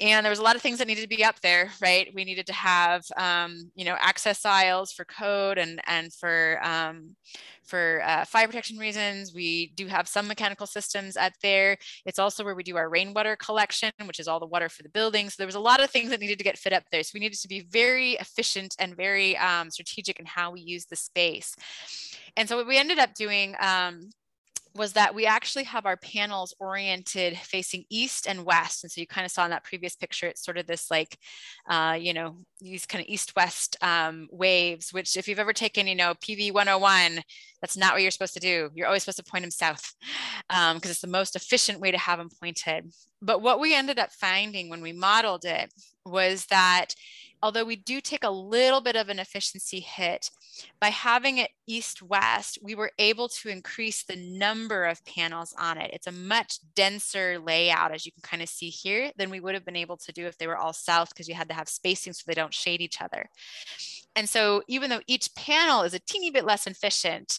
and there was a lot of things that needed to be up there right? We needed to have um, you know access aisles for code and and for um, for uh, fire protection reasons. We do have some mechanical systems at there. It's also where we do our rainwater collection which is all the water for the building so there was a lot of things that needed to get fit up there. So we needed to be very efficient and very um, strategic in how we use the space. And so what we ended up doing um, was that we actually have our panels oriented facing east and west. And so you kind of saw in that previous picture, it's sort of this like, uh, you know, these kind of east-west um, waves, which if you've ever taken, you know, PV 101, that's not what you're supposed to do. You're always supposed to point them south because um, it's the most efficient way to have them pointed. But what we ended up finding when we modeled it was that although we do take a little bit of an efficiency hit, by having it east-west, we were able to increase the number of panels on it. It's a much denser layout, as you can kind of see here, than we would have been able to do if they were all south, because you had to have spacing so they don't shade each other. And so even though each panel is a teeny bit less efficient,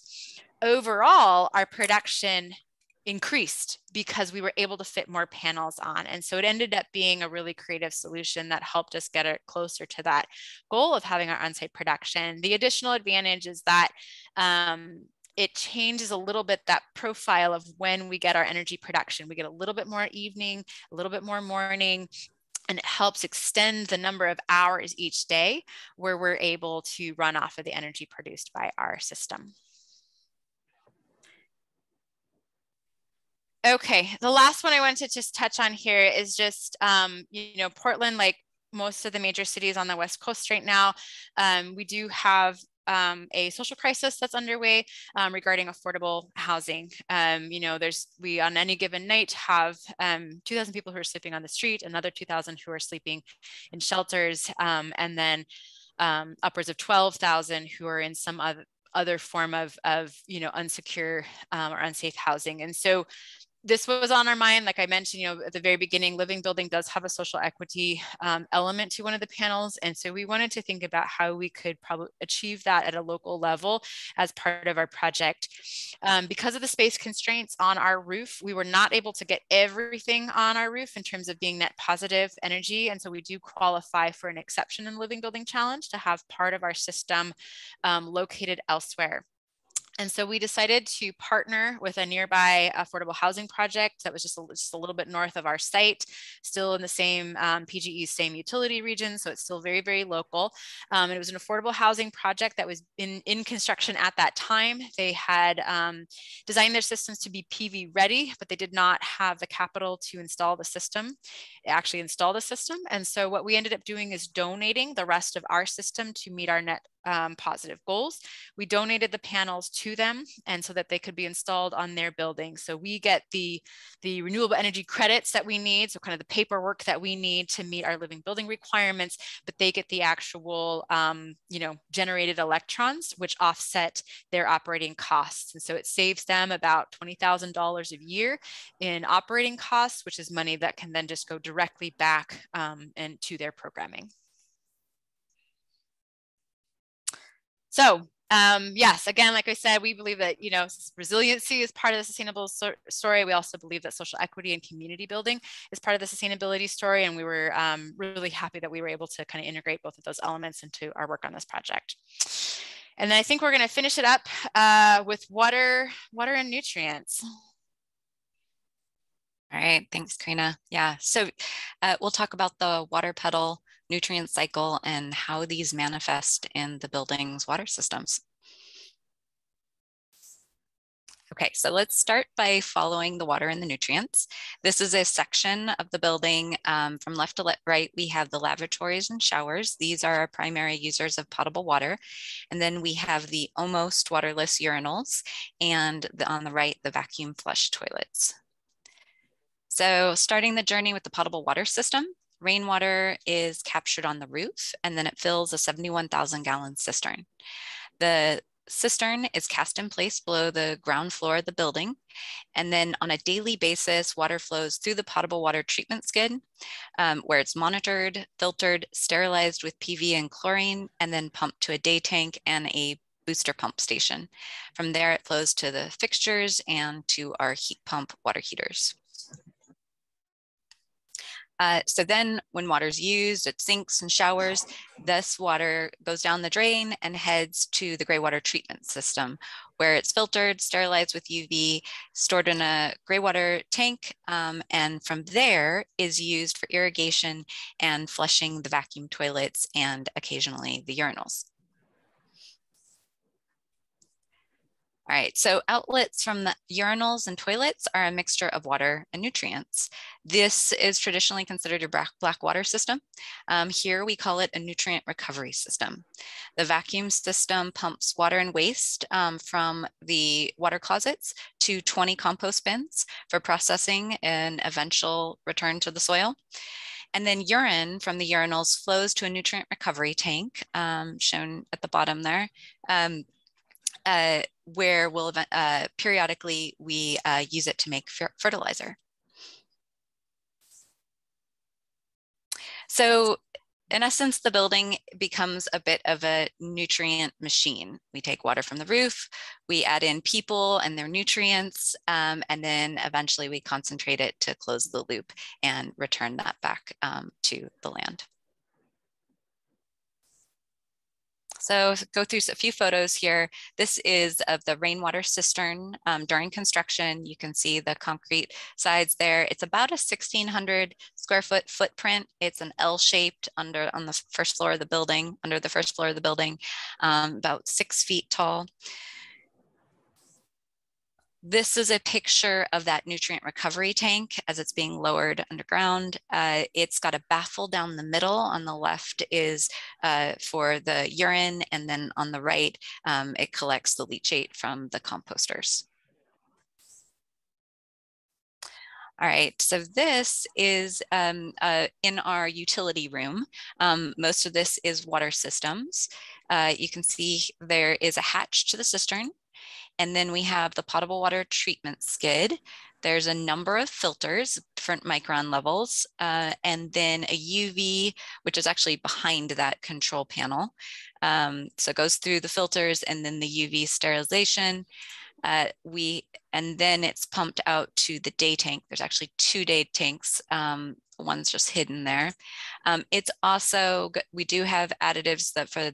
overall, our production increased because we were able to fit more panels on. And so it ended up being a really creative solution that helped us get it closer to that goal of having our on-site production. The additional advantage is that um, it changes a little bit that profile of when we get our energy production. We get a little bit more evening, a little bit more morning, and it helps extend the number of hours each day where we're able to run off of the energy produced by our system. Okay, the last one I want to just touch on here is just, um, you know, Portland, like most of the major cities on the West Coast right now, um, we do have um, a social crisis that's underway um, regarding affordable housing. Um, you know, there's we on any given night have um, 2,000 people who are sleeping on the street, another 2,000 who are sleeping in shelters, um, and then um, upwards of 12,000 who are in some other other form of, of you know unsecure or unsafe housing. And so this was on our mind. Like I mentioned, you know, at the very beginning, Living Building does have a social equity um, element to one of the panels. And so we wanted to think about how we could probably achieve that at a local level as part of our project. Um, because of the space constraints on our roof, we were not able to get everything on our roof in terms of being net positive energy. And so we do qualify for an exception in Living Building Challenge to have part of our system um, located elsewhere. And so we decided to partner with a nearby affordable housing project that was just a, just a little bit north of our site, still in the same um, PGE, same utility region. So it's still very, very local. Um, it was an affordable housing project that was in, in construction at that time. They had um, designed their systems to be PV ready, but they did not have the capital to install the system, actually install the system. And so what we ended up doing is donating the rest of our system to meet our net um, positive goals. We donated the panels to them and so that they could be installed on their building. So we get the, the renewable energy credits that we need, so kind of the paperwork that we need to meet our living building requirements, but they get the actual, um, you know, generated electrons, which offset their operating costs. And so it saves them about $20,000 a year in operating costs, which is money that can then just go directly back um, and to their programming. So um, yes, again, like I said, we believe that you know resiliency is part of the sustainable so story. We also believe that social equity and community building is part of the sustainability story, and we were um, really happy that we were able to kind of integrate both of those elements into our work on this project. And then I think we're going to finish it up uh, with water, water and nutrients. All right, thanks, Karina. Yeah, so uh, we'll talk about the water petal nutrient cycle and how these manifest in the building's water systems. Okay, so let's start by following the water and the nutrients. This is a section of the building um, from left to right. We have the lavatories and showers. These are our primary users of potable water. And then we have the almost waterless urinals and the, on the right, the vacuum flush toilets. So starting the journey with the potable water system, rainwater is captured on the roof and then it fills a 71,000 gallon cistern. The cistern is cast in place below the ground floor of the building. And then on a daily basis, water flows through the potable water treatment skid, um, where it's monitored, filtered, sterilized with UV and chlorine, and then pumped to a day tank and a booster pump station. From there, it flows to the fixtures and to our heat pump water heaters. Uh, so then when water's used at sinks and showers, this water goes down the drain and heads to the gray water treatment system where it's filtered, sterilized with UV, stored in a gray water tank, um, and from there is used for irrigation and flushing the vacuum toilets and occasionally the urinals. All right, so outlets from the urinals and toilets are a mixture of water and nutrients. This is traditionally considered a black water system. Um, here we call it a nutrient recovery system. The vacuum system pumps water and waste um, from the water closets to 20 compost bins for processing and eventual return to the soil. And then urine from the urinals flows to a nutrient recovery tank, um, shown at the bottom there. Um, uh, where we'll uh, periodically we uh, use it to make fertilizer. So in essence, the building becomes a bit of a nutrient machine. We take water from the roof, we add in people and their nutrients, um, and then eventually we concentrate it to close the loop and return that back um, to the land. So go through a few photos here. This is of the rainwater cistern um, during construction. You can see the concrete sides there. It's about a 1600 square foot footprint. It's an L-shaped under on the first floor of the building, under the first floor of the building, um, about six feet tall. This is a picture of that nutrient recovery tank as it's being lowered underground. Uh, it's got a baffle down the middle. On the left is uh, for the urine, and then on the right, um, it collects the leachate from the composters. All right, so this is um, uh, in our utility room. Um, most of this is water systems. Uh, you can see there is a hatch to the cistern and then we have the potable water treatment skid. There's a number of filters, different micron levels, uh, and then a UV, which is actually behind that control panel. Um, so it goes through the filters and then the UV sterilization. Uh, we and then it's pumped out to the day tank. There's actually two day tanks. Um, one's just hidden there. Um, it's also we do have additives that for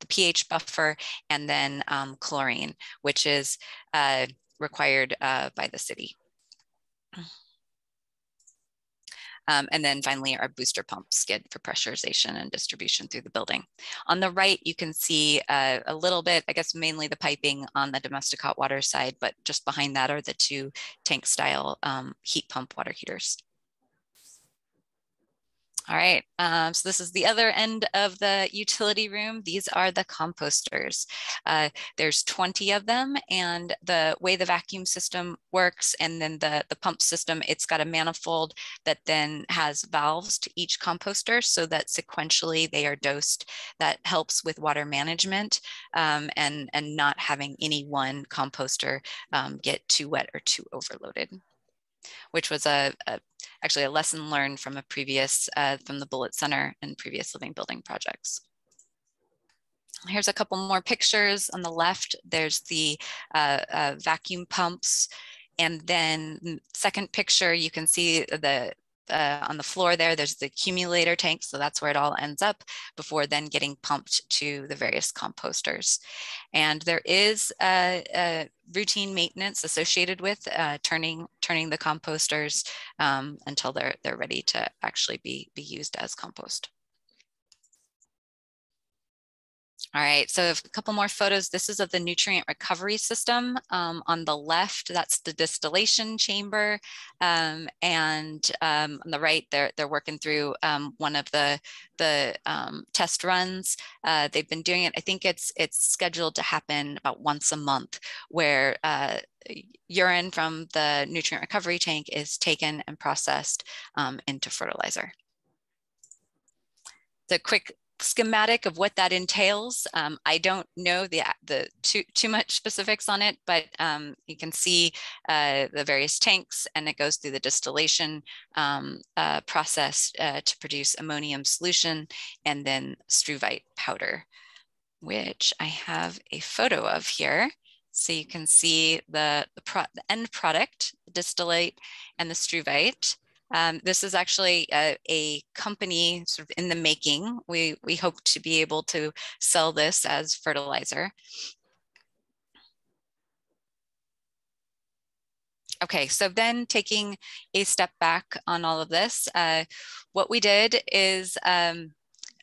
the pH buffer and then um, chlorine, which is uh, required uh, by the city. Um, and then finally our booster pump skid for pressurization and distribution through the building. On the right, you can see uh, a little bit, I guess mainly the piping on the domestic hot water side, but just behind that are the two tank style um, heat pump water heaters. All right, um, so this is the other end of the utility room. These are the composters. Uh, there's 20 of them and the way the vacuum system works and then the, the pump system, it's got a manifold that then has valves to each composter so that sequentially they are dosed. That helps with water management um, and, and not having any one composter um, get too wet or too overloaded which was a, a, actually a lesson learned from a previous, uh, from the Bullitt Center and previous living building projects. Here's a couple more pictures. On the left, there's the uh, uh, vacuum pumps. And then second picture, you can see the uh, on the floor there, there's the accumulator tank. So that's where it all ends up before then getting pumped to the various composters. And there is a, a routine maintenance associated with uh, turning turning the composters um, until they're, they're ready to actually be, be used as compost. All right, so a couple more photos. This is of the nutrient recovery system. Um, on the left, that's the distillation chamber. Um, and um, on the right, they're, they're working through um, one of the, the um, test runs. Uh, they've been doing it, I think it's, it's scheduled to happen about once a month where uh, urine from the nutrient recovery tank is taken and processed um, into fertilizer the quick schematic of what that entails. Um, I don't know the, the too, too much specifics on it, but um, you can see uh, the various tanks and it goes through the distillation um, uh, process uh, to produce ammonium solution and then struvite powder, which I have a photo of here. So you can see the, the, pro the end product, the distillate and the struvite. Um, this is actually a, a, company sort of in the making. We, we hope to be able to sell this as fertilizer. Okay, so then taking a step back on all of this, uh, what we did is um,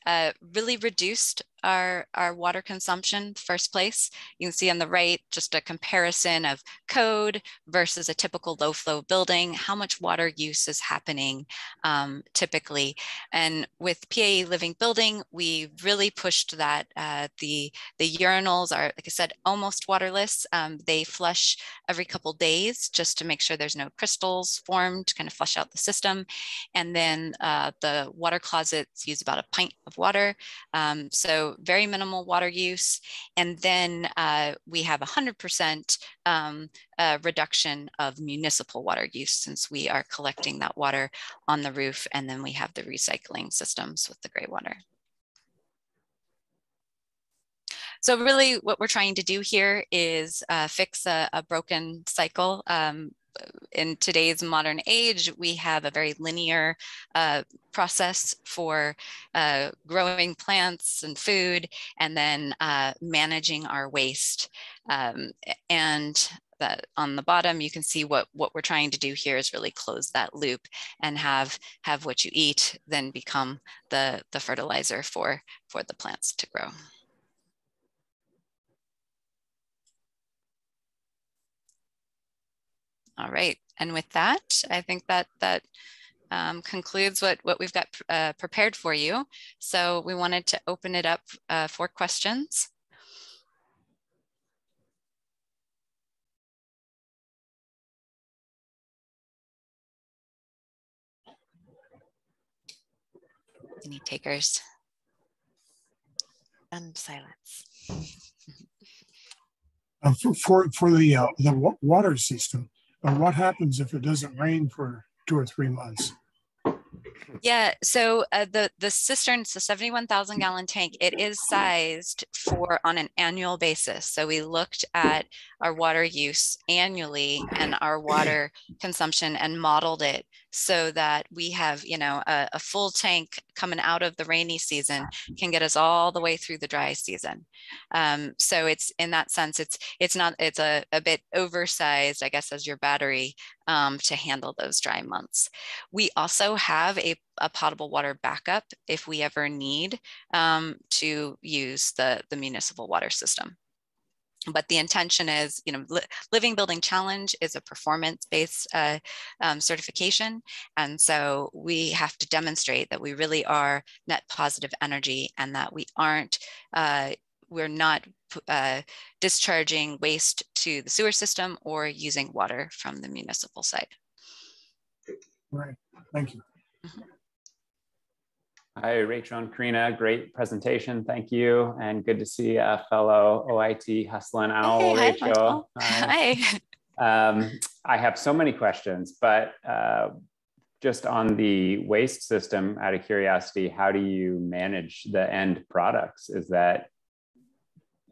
uh, really reduced our, our water consumption first place. You can see on the right, just a comparison of code versus a typical low flow building, how much water use is happening um, typically. And with PAE Living Building, we really pushed that. Uh, the, the urinals are, like I said, almost waterless. Um, they flush every couple days just to make sure there's no crystals formed, to kind of flush out the system. And then uh, the water closets use about a pint of water. Um, so very minimal water use. And then uh, we have 100% um, uh, reduction of municipal water use since we are collecting that water on the roof and then we have the recycling systems with the gray water. So really what we're trying to do here is uh, fix a, a, broken cycle. Um, in today's modern age, we have a very linear uh, process for uh, growing plants and food, and then uh, managing our waste. Um, and that on the bottom, you can see what, what we're trying to do here is really close that loop and have, have what you eat then become the, the fertilizer for, for the plants to grow. All right, and with that, I think that that um, concludes what, what we've got uh, prepared for you. So we wanted to open it up uh, for questions. Any takers? And silence. Uh, for, for, for the uh, the water system, what happens if it doesn't rain for two or three months? Yeah, so uh, the the cistern, it's a 71,000 gallon tank. It is sized for on an annual basis. So we looked at our water use annually and our water consumption and modeled it so that we have, you know, a, a full tank coming out of the rainy season can get us all the way through the dry season. Um, so it's in that sense, it's it's not it's a, a bit oversized, I guess, as your battery um, to handle those dry months. We also have a, a potable water backup if we ever need um, to use the, the municipal water system. But the intention is, you know, li Living Building Challenge is a performance-based uh, um, certification. And so we have to demonstrate that we really are net positive energy and that we aren't, uh, we're not uh, discharging waste to the sewer system or using water from the municipal side. Right, thank you. Mm -hmm. Hi, Rachel and Karina. Great presentation. Thank you. And good to see a fellow OIT hustling owl, hey, Rachel. Hi. hi. Um, I have so many questions, but uh, just on the waste system, out of curiosity, how do you manage the end products? Is that,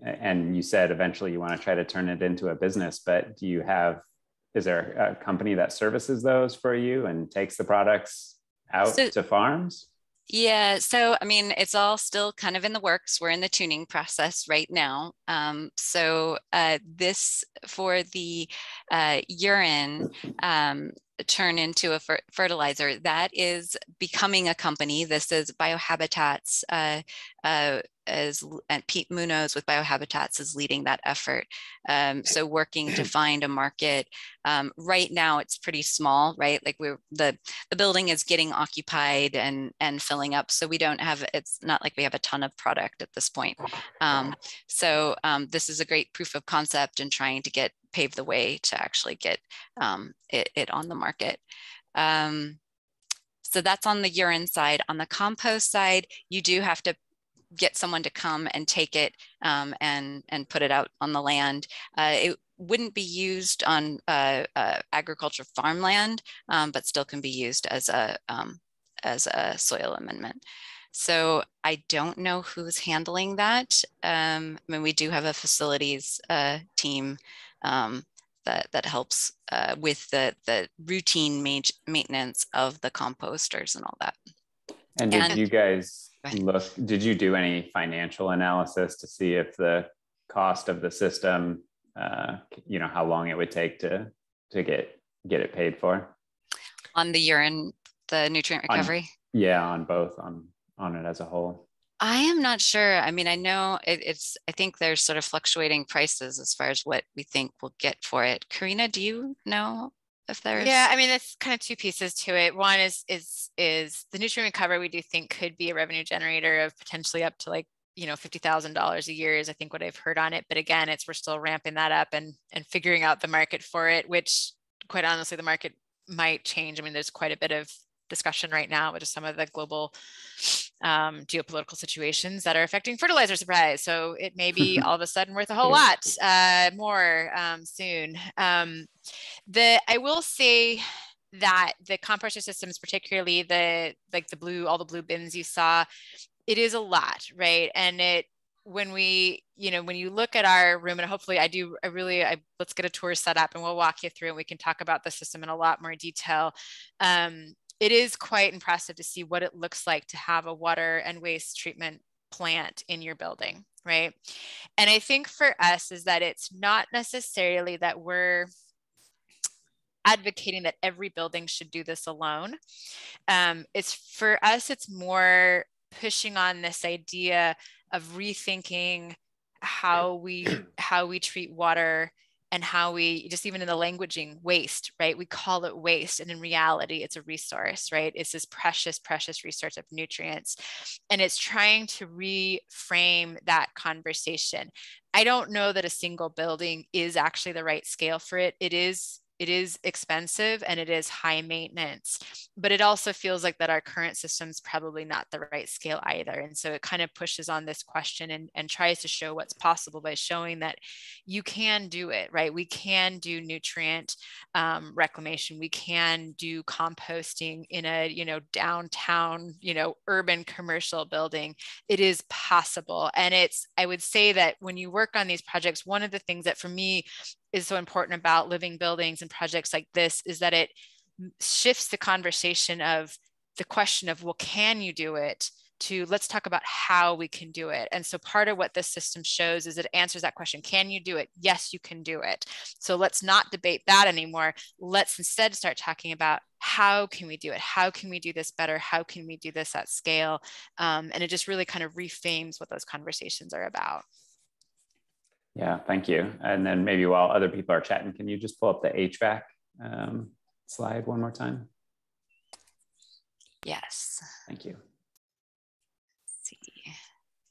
and you said eventually you want to try to turn it into a business, but do you have, is there a company that services those for you and takes the products out so, to farms? Yeah, so I mean, it's all still kind of in the works. We're in the tuning process right now. Um, so uh, this for the uh, urine um, turn into a fer fertilizer that is becoming a company. This is Biohabitats uh, as and Pete Munoz with Biohabitats is leading that effort. Um, so working to find a market. Um, right now, it's pretty small, right? Like we're the the building is getting occupied and and filling up, so we don't have. It's not like we have a ton of product at this point. Um, so um, this is a great proof of concept and trying to get pave the way to actually get um, it, it, on the market. Um, so that's on the urine side. On the compost side, you do have to get someone to come and take it um, and, and put it out on the land. Uh, it wouldn't be used on uh, uh, agriculture farmland, um, but still can be used as a, um, as a soil amendment. So I don't know who's handling that. Um, I mean, we do have a facilities uh, team um, that, that helps uh, with the, the routine maintenance of the composters and all that. And did and, you guys look, did you do any financial analysis to see if the cost of the system, uh, you know, how long it would take to, to get, get it paid for? On the urine, the nutrient recovery? On, yeah, on both, on, on it as a whole. I am not sure. I mean, I know it, it's, I think there's sort of fluctuating prices as far as what we think we'll get for it. Karina, do you know if there's? Yeah, I mean, it's kind of two pieces to it. One is, is, is the nutrient recovery we do think could be a revenue generator of potentially up to like, you know, $50,000 a year is I think what I've heard on it. But again, it's, we're still ramping that up and, and figuring out the market for it, which quite honestly, the market might change. I mean, there's quite a bit of discussion right now with some of the global um, geopolitical situations that are affecting fertilizer supply. So it may be all of a sudden worth a whole lot uh, more um, soon. Um, the I will say that the composter systems, particularly the like the blue, all the blue bins you saw, it is a lot, right? And it when we you know when you look at our room and hopefully i do i really I, let's get a tour set up and we'll walk you through and we can talk about the system in a lot more detail um, it is quite impressive to see what it looks like to have a water and waste treatment plant in your building, right? And I think for us is that it's not necessarily that we're advocating that every building should do this alone. Um, it's for us, it's more pushing on this idea of rethinking how we how we treat water and how we just even in the languaging waste right? We call it waste and in reality it's a resource right? It's this precious precious resource of nutrients and it's trying to reframe that conversation. I don't know that a single building is actually the right scale for it. It is it is expensive and it is high maintenance but it also feels like that our current system is probably not the right scale either. And so it kind of pushes on this question and, and tries to show what's possible by showing that you can do it right? We can do nutrient um, reclamation. We can do composting in a you know downtown you know urban commercial building. It is possible. And it's i would say that when you work on these projects one of the things that for me is so important about living buildings and projects like this is that it shifts the conversation of the question of well can you do it to let's talk about how we can do it. And so part of what this system shows is it answers that question Can you do it? Yes, you can do it. So let's not debate that anymore. Let's instead start talking about how can we do it? How can we do this better? How can we do this at scale? Um, and it just really kind of reframes what those conversations are about. Yeah, thank you. And then maybe while other people are chatting, can you just pull up the HVAC um, slide one more time? Yes. Thank you.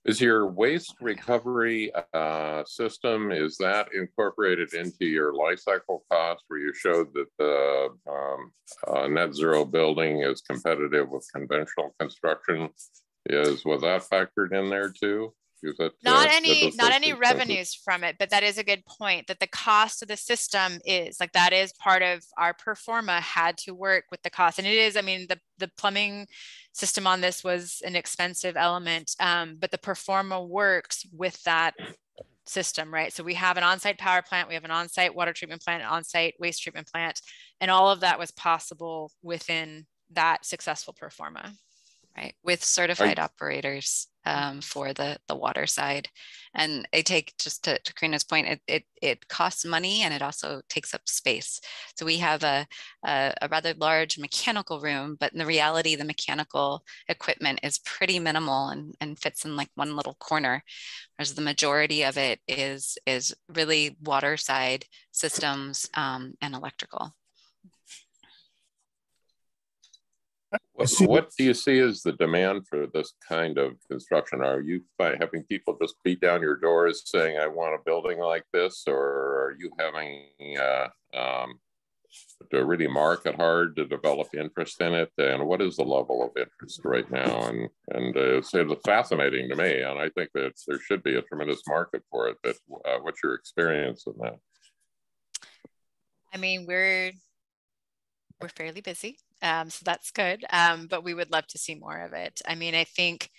Is your waste recovery uh, system, is that incorporated into your life cycle cost where you showed that the um, uh, net zero building is competitive with conventional construction? Is, was that factored in there too? That, not uh, any not any revenues from it but that is a good point that the cost of the system is like that is part of our pro forma had to work with the cost and it is i mean the the plumbing system on this was an expensive element um, but the pro forma works with that system right? So we have an on-site power plant we have an on-site water treatment plant on-site waste treatment plant and all of that was possible within that successful pro forma right with certified operators um, for the the water side. And I take just to, to Karina's point it, it it costs money and it also takes up space. So we have a, a, a rather large mechanical room but in the reality the mechanical equipment is pretty minimal and, and fits in like one little corner whereas the majority of it is is really water side systems um, and electrical What, what, do you see as the demand for this kind of construction? Are you by having people just beat down your doors saying, I want a building like this? Or are you having uh, um, to really market hard to develop interest in it? And what is the level of interest right now? And, and uh, it's, it's, fascinating to me. And I think that there should be a tremendous market for it. But uh, what's your experience in that? I mean, we're we're fairly busy. Um, so that's good. Um, but we would love to see more of it. I mean, I think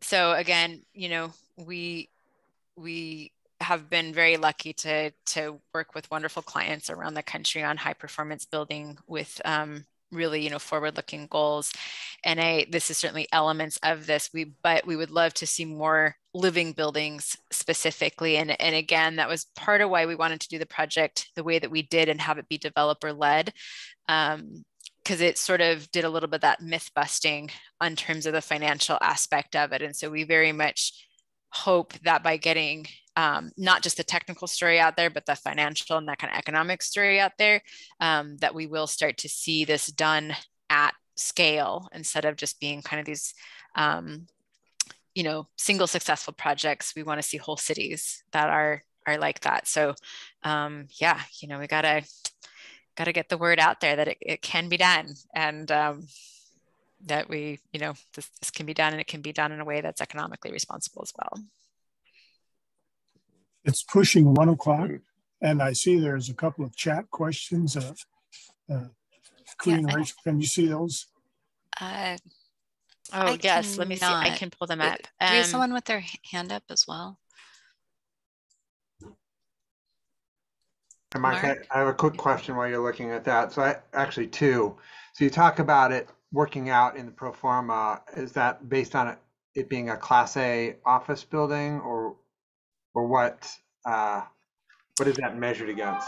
so again, you know, we we have been very lucky to to work with wonderful clients around the country on high performance building with um, really you know forward looking goals and i this is certainly elements of this we but we would love to see more living buildings specifically and and again that was part of why we wanted to do the project the way that we did and have it be developer led um, because it sort of did a little bit of that myth busting on terms of the financial aspect of it. And so we very much hope that by getting um, not just the technical story out there, but the financial and that kind of economic story out there, um, that we will start to see this done at scale instead of just being kind of these, um, you know, single successful projects. We want to see whole cities that are are like that. So, um, yeah, you know, we gotta got to get the word out there that it, it can be done and um, that we, you know, this, this can be done and it can be done in a way that's economically responsible as well. It's pushing one o'clock and I see there's a couple of chat questions. Uh, uh, Queen yeah, Rachel, can you see those? Uh, oh, I yes. Let me see. I can pull them up. Um, Do we have um, someone with their hand up as well? And Mike, I, I have a quick question while you're looking at that. So I actually two. So you talk about it working out in the pro forma. Is that based on it, it being a class A office building or or what uh, what is that measured against?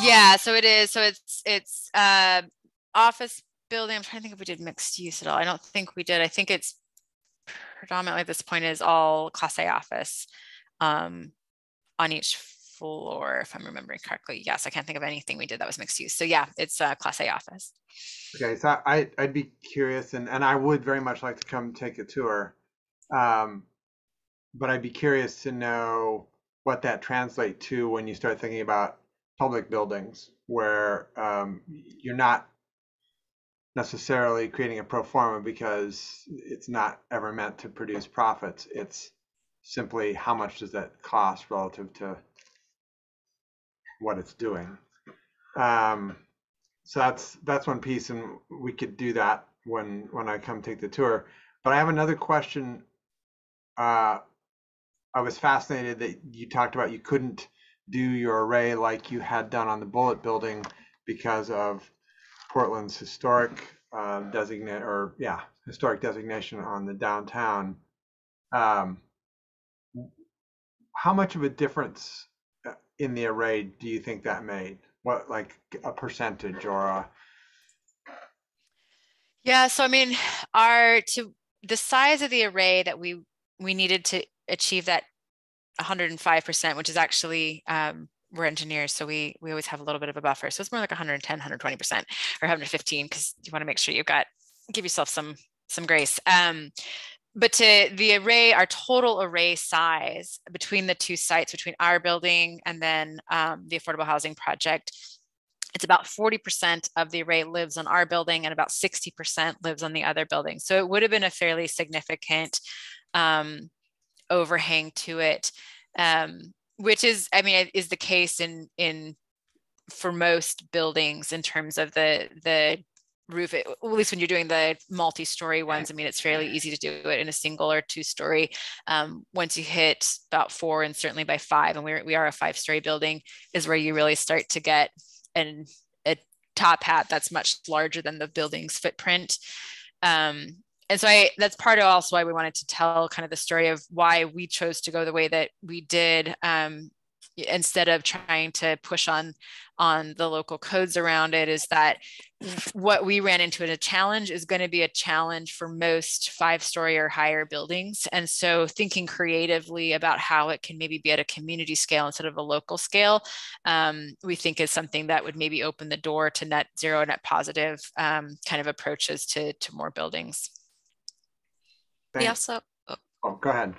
Yeah, so it is. So it's it's uh, office building. I'm trying to think if we did mixed use at all. I don't think we did. I think it's predominantly at this point is all class A office um, on each floor, if I'm remembering correctly. Yes, I can't think of anything we did that was mixed use. So yeah, it's a Class A office. Okay, so I, I'd be curious, and, and I would very much like to come take a tour. Um, but I'd be curious to know what that translates to when you start thinking about public buildings, where um, you're not necessarily creating a pro forma because it's not ever meant to produce profits. It's simply how much does that cost relative to what it's doing. Um, so that's that's one piece, and we could do that when when I come take the tour. But I have another question. Uh, I was fascinated that you talked about you couldn't do your array like you had done on the Bullitt Building because of Portland's historic uh, designate or yeah historic designation on the downtown. Um, how much of a difference in the array do you think that made? What like a percentage or a yeah, so I mean, our to the size of the array that we we needed to achieve that 105%, which is actually um, we're engineers, so we we always have a little bit of a buffer. So it's more like 110, 120% or 115 because you want to make sure you've got give yourself some some grace. Um, but to the array, our total array size between the two sites, between our building and then um, the affordable housing project, it's about 40% of the array lives on our building and about 60% lives on the other building. So it would have been a fairly significant um, overhang to it, um, which is, I mean, is the case in in for most buildings in terms of the the roof it at least when you're doing the multi-story ones i mean it's fairly easy to do it in a single or two story um, once you hit about four and certainly by five and we're, we are a five story building is where you really start to get an, a top hat that's much larger than the building's footprint. Um, and so I that's part of also why we wanted to tell kind of the story of why we chose to go the way that we did. Um, instead of trying to push on on the local codes around it is that what we ran into in a challenge is going to be a challenge for most five story or higher buildings. And so thinking creatively about how it can maybe be at a community scale instead of a local scale um, we think is something that would maybe open the door to net zero net positive um, kind of approaches to to more buildings. We also oh, oh go ahead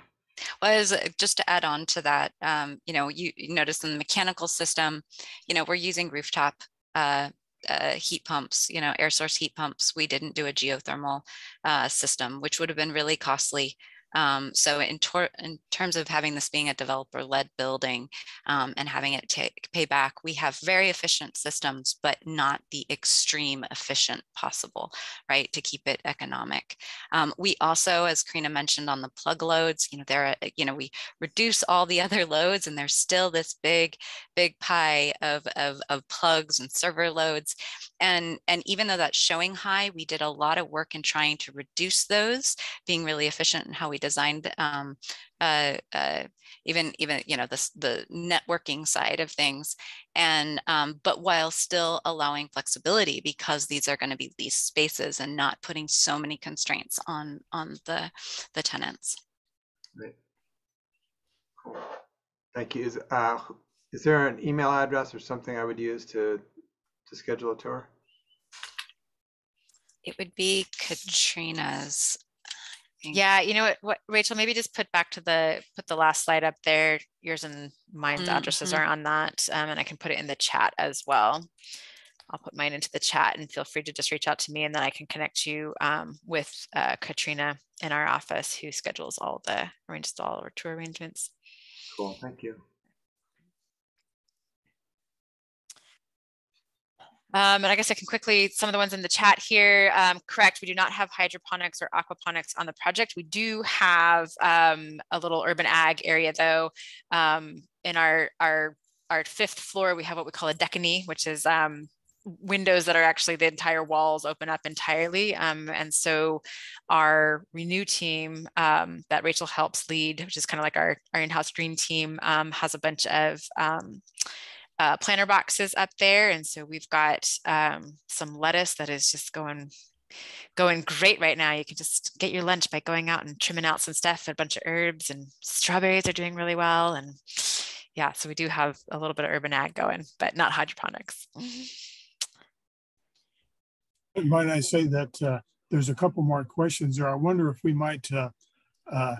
was uh, just to add on to that, um, you know, you, you, notice in the mechanical system, you know, we're using rooftop uh, uh, heat pumps, you know, air source heat pumps. We didn't do a geothermal uh, system, which would have been really costly um, so in, in, terms of having this being a developer-led building um, and having it take, pay back, we have very efficient systems, but not the extreme efficient possible, right, to keep it economic. Um, we also, as Karina mentioned on the plug loads, you know, there, you know, we reduce all the other loads and there's still this big, big pie of, of, of plugs and server loads. And, and even though that's showing high, we did a lot of work in trying to reduce those, being really efficient in how we designed um, uh, uh, even even you know the, the networking side of things and um, but while still allowing flexibility because these are going to be leased spaces and not putting so many constraints on on the the tenants Great. Cool. thank you is, uh, is there an email address or something i would use to to schedule a tour it would be katrina's yeah, you know what, what, Rachel, maybe just put back to the put the last slide up there. Yours and mine's mm-hmm. addresses are on that, um, and I can put it in the chat as well. I'll put mine into the chat, and feel free to just reach out to me, and then I can connect you um, with uh, Katrina in our office, who schedules all the arranges all our tour arrangements. Cool, thank you. Um, and I guess I can quickly, some of the ones in the chat here, um, correct, we do not have hydroponics or aquaponics on the project. We do have um, a little urban ag area though. Um, in our, our, our fifth floor, we have what we call a decany, which is um, windows that are actually the entire walls open up entirely. Um, and so our renew team that Rachel helps lead, which is kind of like our, our in-house green team, has a bunch of uh, planter boxes up there. And so we've got um, some lettuce that is just going going great right now. You can just get your lunch by going out and trimming out some stuff, a bunch of herbs and strawberries are doing really well. And yeah, so we do have a little bit of urban ag going, but not hydroponics. Might I say that uh, there's a couple more questions there. I wonder if we might, uh, uh,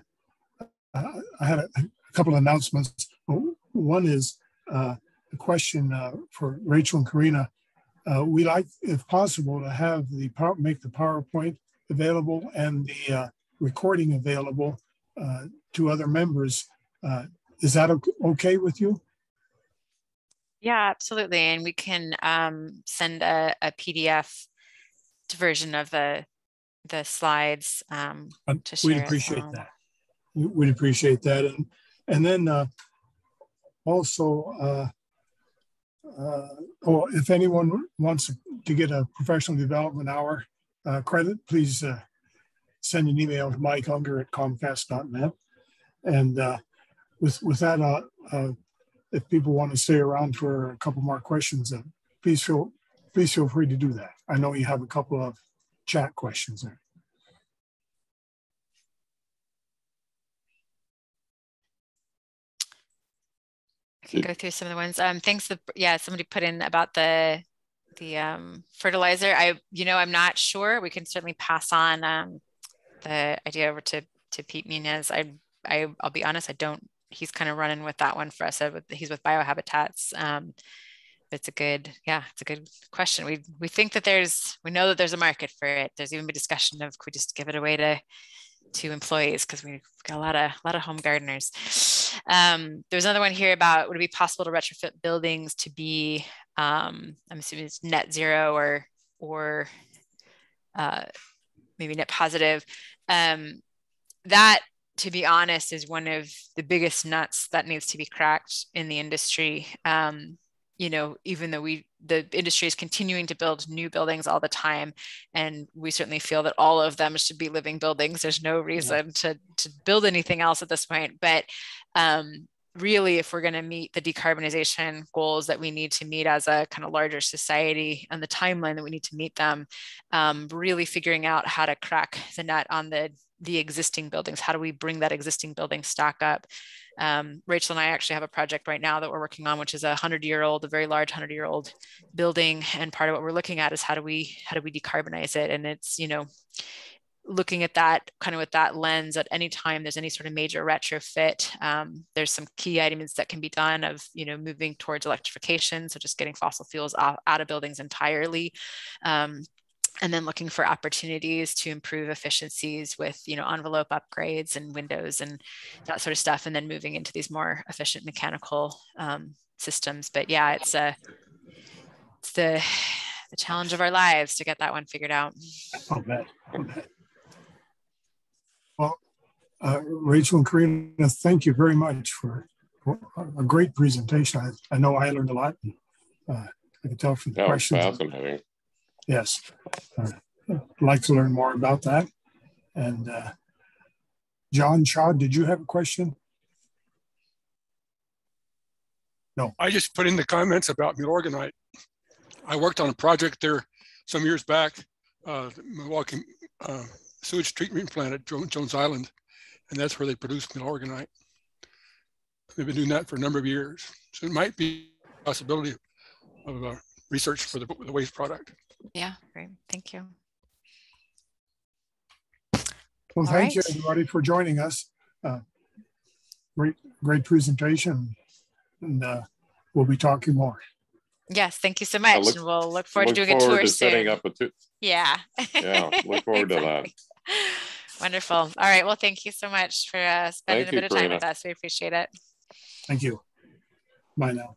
I had a, a, couple of announcements. One is uh, a question uh, for Rachel and Karina. Uh, we like, if possible, to have the power, make the PowerPoint available and the uh, recording available uh, to other members. Uh, is that okay with you? Yeah, absolutely. And we can um, send a, a, PDF version of the the slides um, to share. We'd appreciate well. that. We'd appreciate that. And and then uh, also uh, oh, if anyone wants to get a professional development hour uh, credit, please uh, send an email to Mike Unger at Comcast.net. And uh, with with that, uh, uh, if people want to stay around for a couple more questions, please feel please feel free to do that. I know you have a couple of chat questions there. Can go through some of the ones. Um, thanks. The, yeah, somebody put in about the the um, fertilizer. I, you know, I'm not sure. We can certainly pass on um, the idea over to to Pete Muñoz. I, I, I'll be honest. I don't. He's kind of running with that one for us. He's with biohabitats. Um, it's a good, yeah, it's a good question. We we think that there's, we know that there's a market for it. There's even a discussion of could we just give it away to to employees because we've got a lot of a lot of home gardeners. Um, there's another one here about would it be possible to retrofit buildings to be um, I'm assuming it's net zero or or uh, maybe net positive. Um, that, to be honest, is one of the biggest nuts that needs to be cracked in the industry. Um, you know, even though we the industry is continuing to build new buildings all the time, and we certainly feel that all of them should be living buildings. There's no reason yeah. to to build anything else at this point. But um, really, if we're going to meet the decarbonization goals that we need to meet as a kind of larger society and the timeline that we need to meet them, um, really figuring out how to crack the nut on the the existing buildings. How do we bring that existing building stock up? Um, Rachel and I actually have a project right now that we're working on, which is a hundred year old, a very large hundred year old building. And part of what we're looking at is how do we, how do we decarbonize it? And it's, you know, looking at that kind of with that lens at any time there's any sort of major retrofit um, there's some key items that can be done of you know moving towards electrification so just getting fossil fuels out, out of buildings entirely um, and then looking for opportunities to improve efficiencies with you know envelope upgrades and windows and that sort of stuff and then moving into these more efficient mechanical um, systems. But yeah it's a it's the the challenge of our lives to get that one figured out. I'll bet. I'll bet. well uh, rachel and karina thank you very much for, for a great presentation. I, I, know i learned a lot uh, i can tell from the questions. fascinating yes, uh, I'd like to learn more about that. And uh, John Shaw, did you have a question? No. I just put in the comments about Milorganite. I worked on a project there some years back, uh, Milwaukee uh, sewage treatment plant at Jones Island, and that's where they produce Milorganite. They've been doing that for a number of years. So it might be a possibility of uh, research for the, the waste product. Yeah, great. Thank you. Well, All thank right. you everybody for joining us. Uh, great, great presentation, and uh, we'll be talking more. Yes, thank you so much, look, and we'll look forward to doing forward a tour to soon. Setting up a tour. Yeah. yeah, look forward exactly. to that. Wonderful. All right. Well, thank you so much for uh, spending thank a bit you, of time Karina. with us. We appreciate it. Thank you. Bye now.